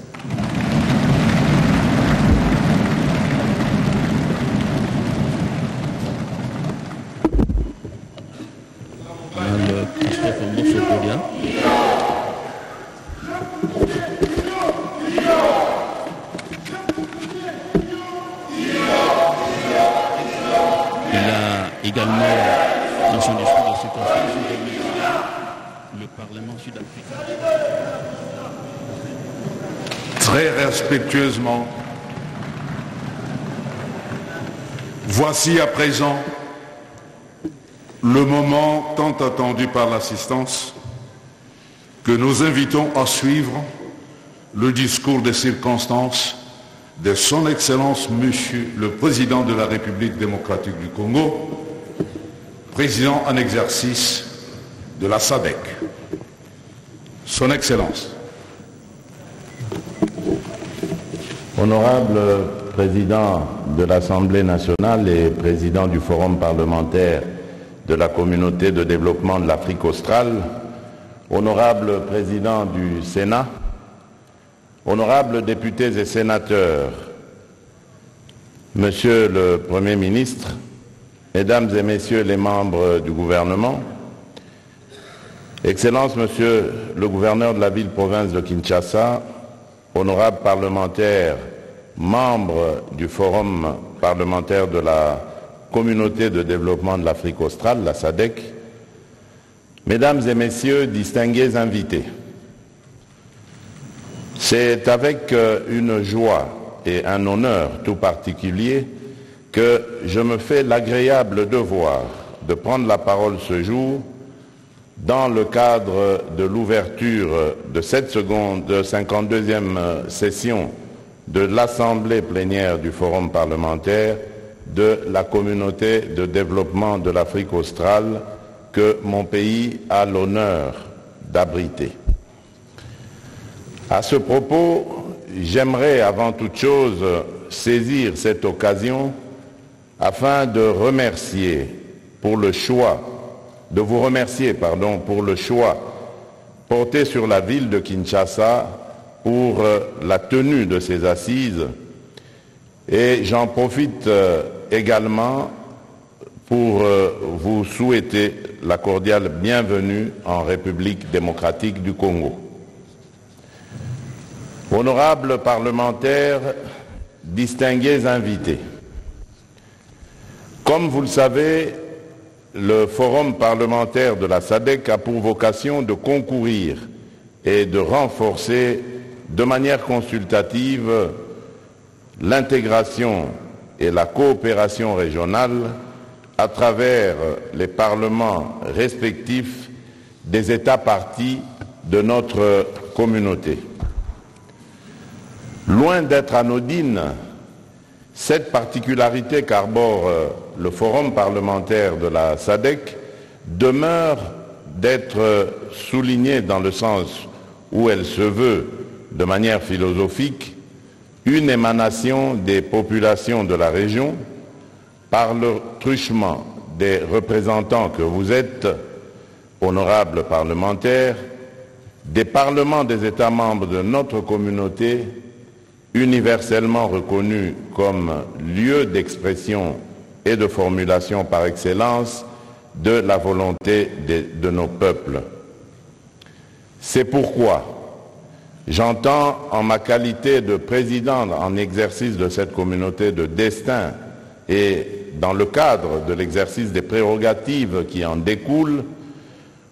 [SPEAKER 5] Voici à présent le moment tant attendu par l'assistance que nous invitons à suivre le discours des circonstances de son Excellence Monsieur le Président de la République démocratique du Congo, président en exercice de la SADEC. Son Excellence.
[SPEAKER 12] Honorable Président de l'Assemblée nationale et Président du Forum parlementaire de la Communauté de développement de l'Afrique australe, Honorable Président du Sénat, Honorables députés et sénateurs, Monsieur le Premier ministre, Mesdames et Messieurs les membres du gouvernement, Excellence Monsieur le gouverneur de la ville-province de Kinshasa, honorables parlementaires, membres du Forum parlementaire de la Communauté de développement de l'Afrique australe, la SADEC, Mesdames et Messieurs, distingués invités, c'est avec euh, une joie et un honneur tout particulier que je me fais l'agréable devoir de prendre la parole ce jour dans le cadre de l'ouverture de cette seconde, 52e session de l'Assemblée plénière du Forum parlementaire de la communauté de développement de l'Afrique australe que mon pays a l'honneur d'abriter. À ce propos, j'aimerais avant toute chose saisir cette occasion afin de remercier pour le choix de vous remercier pardon, pour le choix porté sur la ville de Kinshasa pour euh, la tenue de ces assises et j'en profite euh, également pour euh, vous souhaiter la cordiale bienvenue en République démocratique du Congo. Honorables parlementaires, distingués invités, comme vous le savez, le forum parlementaire de la SADEC a pour vocation de concourir et de renforcer de manière consultative l'intégration et la coopération régionale à travers les parlements respectifs des États partis de notre communauté. Loin d'être anodine, cette particularité qu'arbore euh, le forum parlementaire de la SADEC demeure d'être soulignée dans le sens où elle se veut, de manière philosophique, une émanation des populations de la région par le truchement des représentants que vous êtes, honorables parlementaires, des parlements des États membres de notre communauté universellement reconnu comme lieu d'expression et de formulation par excellence de la volonté de, nos peuples. C'est pourquoi j'entends, en ma qualité de président en exercice de cette communauté de destin et dans le cadre de l'exercice des prérogatives qui en découlent,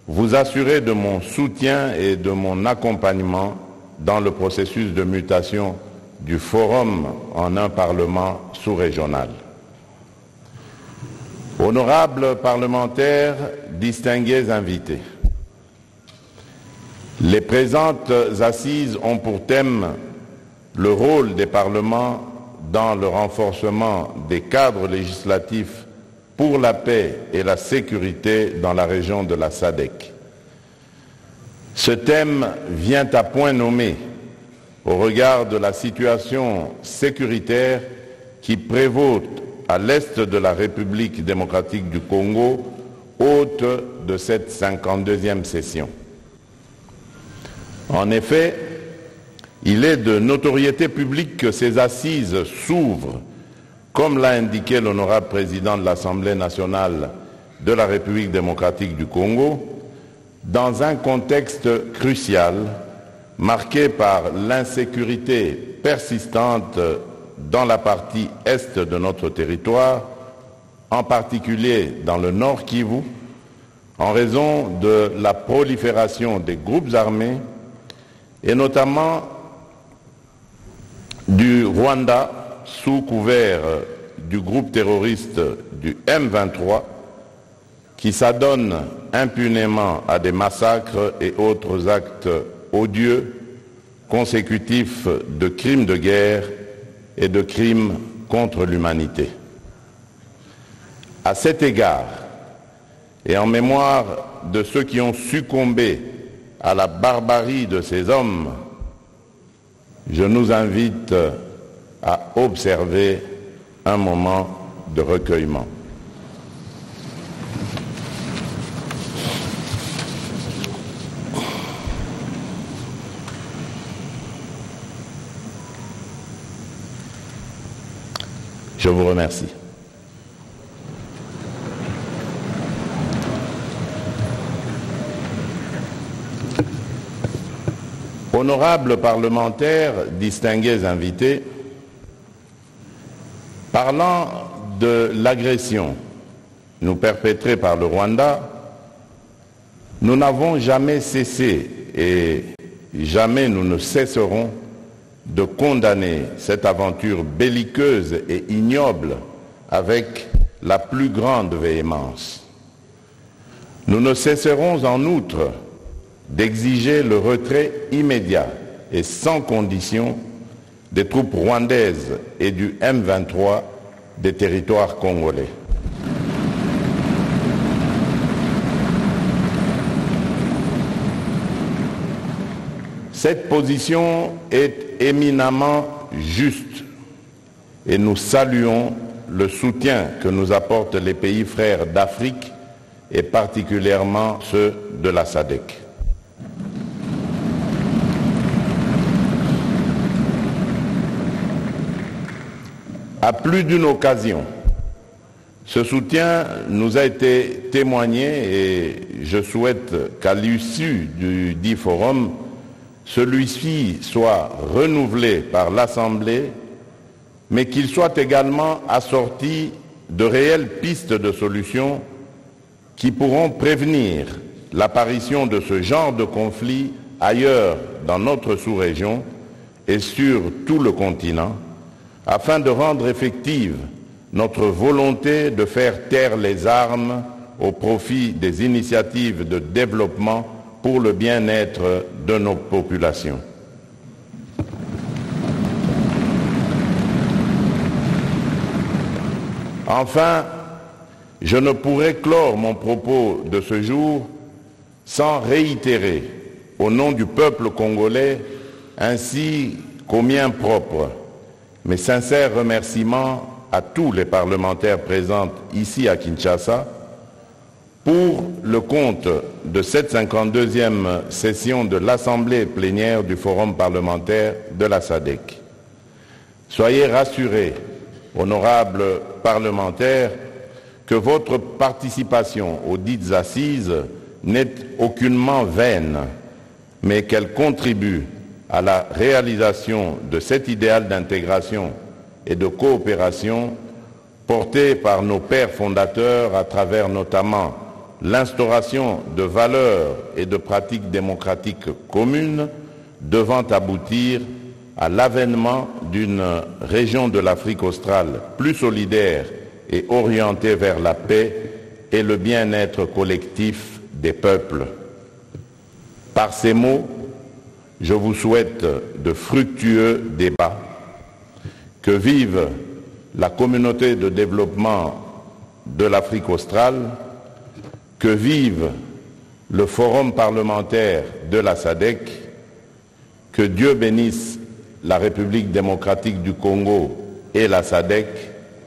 [SPEAKER 12] vous assurer de mon soutien et de mon accompagnement dans le processus de mutation du forum en un Parlement sous-régional. Honorables parlementaires, distingués invités, les présentes assises ont pour thème le rôle des parlements dans le renforcement des cadres législatifs pour la paix et la sécurité dans la région de la SADEC. Ce thème vient à point nommé au regard de la situation sécuritaire qui prévaut à l'est de la République démocratique du Congo, hôte de cette 52e session. En effet, il est de notoriété publique que ces assises s'ouvrent, comme l'a indiqué l'honorable président de l'Assemblée nationale de la République démocratique du Congo, dans un contexte crucial marqué par l'insécurité persistante dans la partie est de notre territoire, en particulier dans le nord Kivu, en raison de la prolifération des groupes armés et notamment du Rwanda sous couvert du groupe terroriste du M23 qui s'adonne impunément à des massacres et autres actes odieux consécutifs de crimes de guerre et de crimes contre l'humanité. À cet égard, et en mémoire de ceux qui ont succombé à la barbarie de ces hommes, je nous invite à observer un moment de recueillement. Je vous remercie. Honorables parlementaires, distingués invités, parlant de l'agression nous perpétrée par le Rwanda, nous n'avons jamais cessé et jamais nous ne cesserons de condamner cette aventure belliqueuse et ignoble avec la plus grande véhémence. Nous ne cesserons en outre d'exiger le retrait immédiat et sans condition des troupes rwandaises et du M23 des territoires congolais. Cette position est éminemment juste et nous saluons le soutien que nous apportent les pays frères d'Afrique et particulièrement ceux de la SADC. À plus d'une occasion, ce soutien nous a été témoigné et je souhaite qu'à l'issue du dit forum, celui-ci soit renouvelé par l'Assemblée, mais qu'il soit également assorti de réelles pistes de solutions qui pourront prévenir l'apparition de ce genre de conflit ailleurs dans notre sous-région et sur tout le continent, afin de rendre effective notre volonté de faire taire les armes au profit des initiatives de développement pour le bien-être de nos populations. Enfin, je ne pourrais clore mon propos de ce jour sans réitérer, au nom du peuple congolais ainsi qu'au mien propre, mes sincères remerciements à tous les parlementaires présents ici à Kinshasa pour le compte de cette 52e session de l'Assemblée plénière du Forum parlementaire de la SADC. Soyez rassurés, honorables parlementaires, que votre participation aux dites assises n'est aucunement vaine, mais qu'elle contribue à la réalisation de cet idéal d'intégration et de coopération porté par nos pères fondateurs à travers notamment l'instauration de valeurs et de pratiques démocratiques communes devant aboutir à l'avènement d'une région de l'Afrique australe plus solidaire et orientée vers la paix et le bien-être collectif des peuples. Par ces mots, je vous souhaite de fructueux débats. Que vive la communauté de développement de l'Afrique australe, que vive le forum parlementaire de la SADEC, que Dieu bénisse la République démocratique du Congo et la SADEC,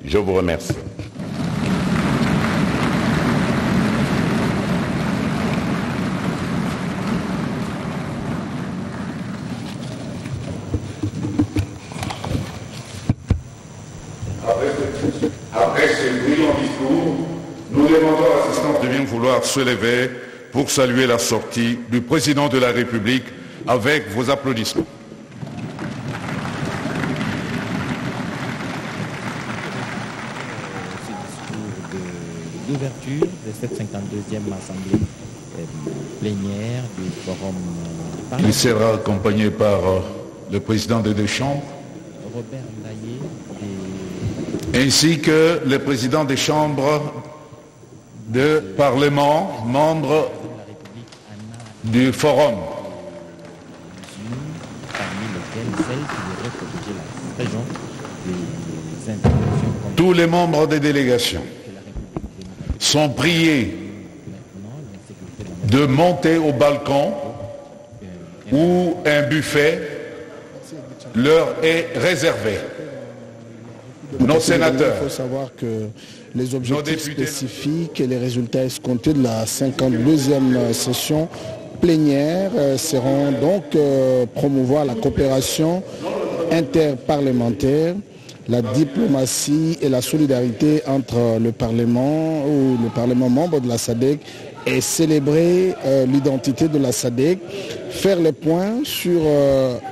[SPEAKER 12] je vous remercie. Après ce brillant discours, nous demandons à l'assistance de bien vouloir se lever pour saluer la sortie du président de la République avec vos applaudissements.
[SPEAKER 3] L'ouverture de cette 52e assemblée plénière du forum
[SPEAKER 5] Il sera accompagné par le président des deux chambres
[SPEAKER 3] Robert
[SPEAKER 5] ainsi que le président des chambres de Parlement, membres du Forum. Tous les membres des délégations sont priés de monter au balcon où un buffet leur est réservé. Nos sénateurs.
[SPEAKER 1] Il faut savoir que les objectifs spécifiques et les résultats escomptés de la 52e session plénière seront donc promouvoir la coopération interparlementaire, la diplomatie et la solidarité entre le Parlement ou le Parlement membre de la SADC et célébrer l'identité de la SADC, faire le point sur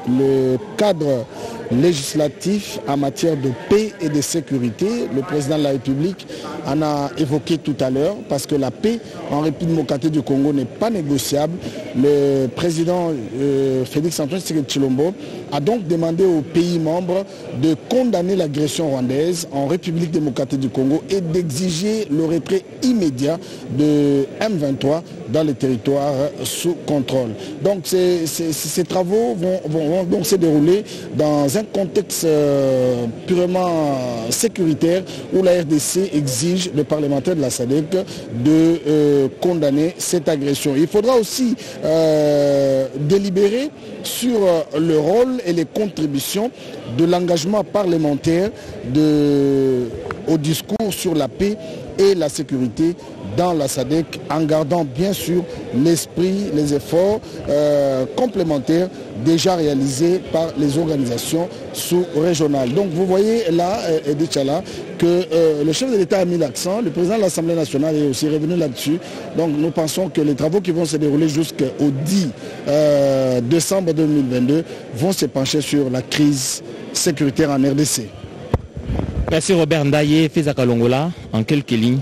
[SPEAKER 1] le cadre législatif en matière de paix et de sécurité. Le président de la République en a évoqué tout à l'heure parce que la paix en République démocratique du Congo n'est pas négociable. Le président euh, Félix Antoine Chilombo a donc demandé aux pays membres de condamner l'agression rwandaise en République démocratique du Congo et d'exiger le retrait immédiat de M23 dans les territoires sous contrôle. Donc ces, travaux vont, donc se dérouler dans un contexte euh, purement sécuritaire où la RDC exige le parlementaire de la SADC de euh, condamner cette agression. Il faudra aussi euh, délibérer sur le rôle et les contributions de l'engagement parlementaire au discours sur la paix et la sécurité dans la SADC en gardant bien sûr l'esprit, les efforts euh, complémentaires déjà réalisés par les organisations sous-régionales. Donc vous voyez là, Edith Chala, que euh, le chef de l'État a mis l'accent, le président de l'Assemblée nationale est aussi revenu là-dessus. Donc nous pensons que les travaux qui vont se dérouler jusqu'au 10 euh, décembre 2022 vont se pencher sur la crise sécuritaire en RDC.
[SPEAKER 3] Merci Robert Ndaye, Feza Kalongola, en quelques lignes.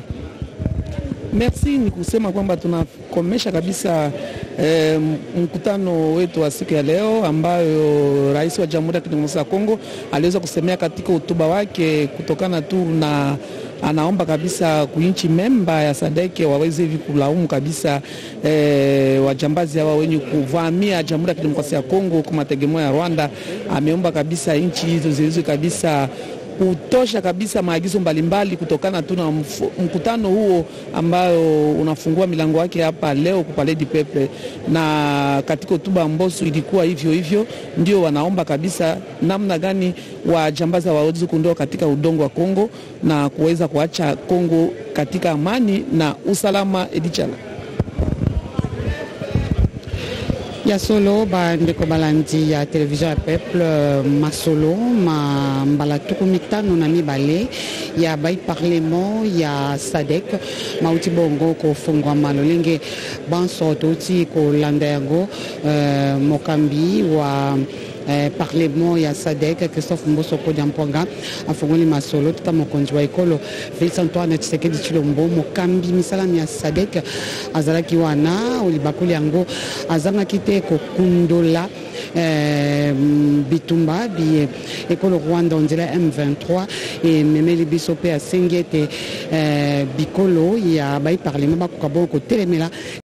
[SPEAKER 2] Merci, ni kusema kwamba tunakomesha kabisa eh, mkutano wetu wa siku ya leo ambayo rais wa Jamhuri ya Kidemokrasia ya Kongo aliweza kusemea katika hotuba wake kutokana tu na anaomba kabisa kuinchi memba ya Sadeke waweze hivi kulaumu kabisa eh, wajambazi hawa wenye kuvamia Jamhuri ya Kidemokrasia ya Kongo kwa mategemeo ya Rwanda. Ameomba kabisa nchi hizo ziweze kabisa kutosha kabisa maagizo mbalimbali kutokana tu na mkutano huo ambayo unafungua milango yake hapa leo kupaledi pepe, na katika hotuba Mbosu ilikuwa hivyo hivyo, ndio wanaomba kabisa namna gani wajambazi waweze kuondoka katika udongo wa Kongo na kuweza kuacha Kongo katika amani na usalama. Edichala
[SPEAKER 4] ya solo bandeko balandi ya television ya peuple masolo ma mbala tuku mitano na mibale ya baiparlement ya sadek mauti bongo kofungwama lolenge banso touti kolanda yango uh, mokambi wa parlement ya sadek christophe mboso kodia mponga afungoli masolo tuta mokonzi wa ekolo félix antoine tshisekedi tshilombo mokambi misalami ya sadek azalaki wana olibakoli yango azangaki te kokundola eh, bitumba bi ekolo rwanda onzela m23 ememeli biso mpe asengi ete eh, bikolo ya baiparlement bakoka bongo kotelemela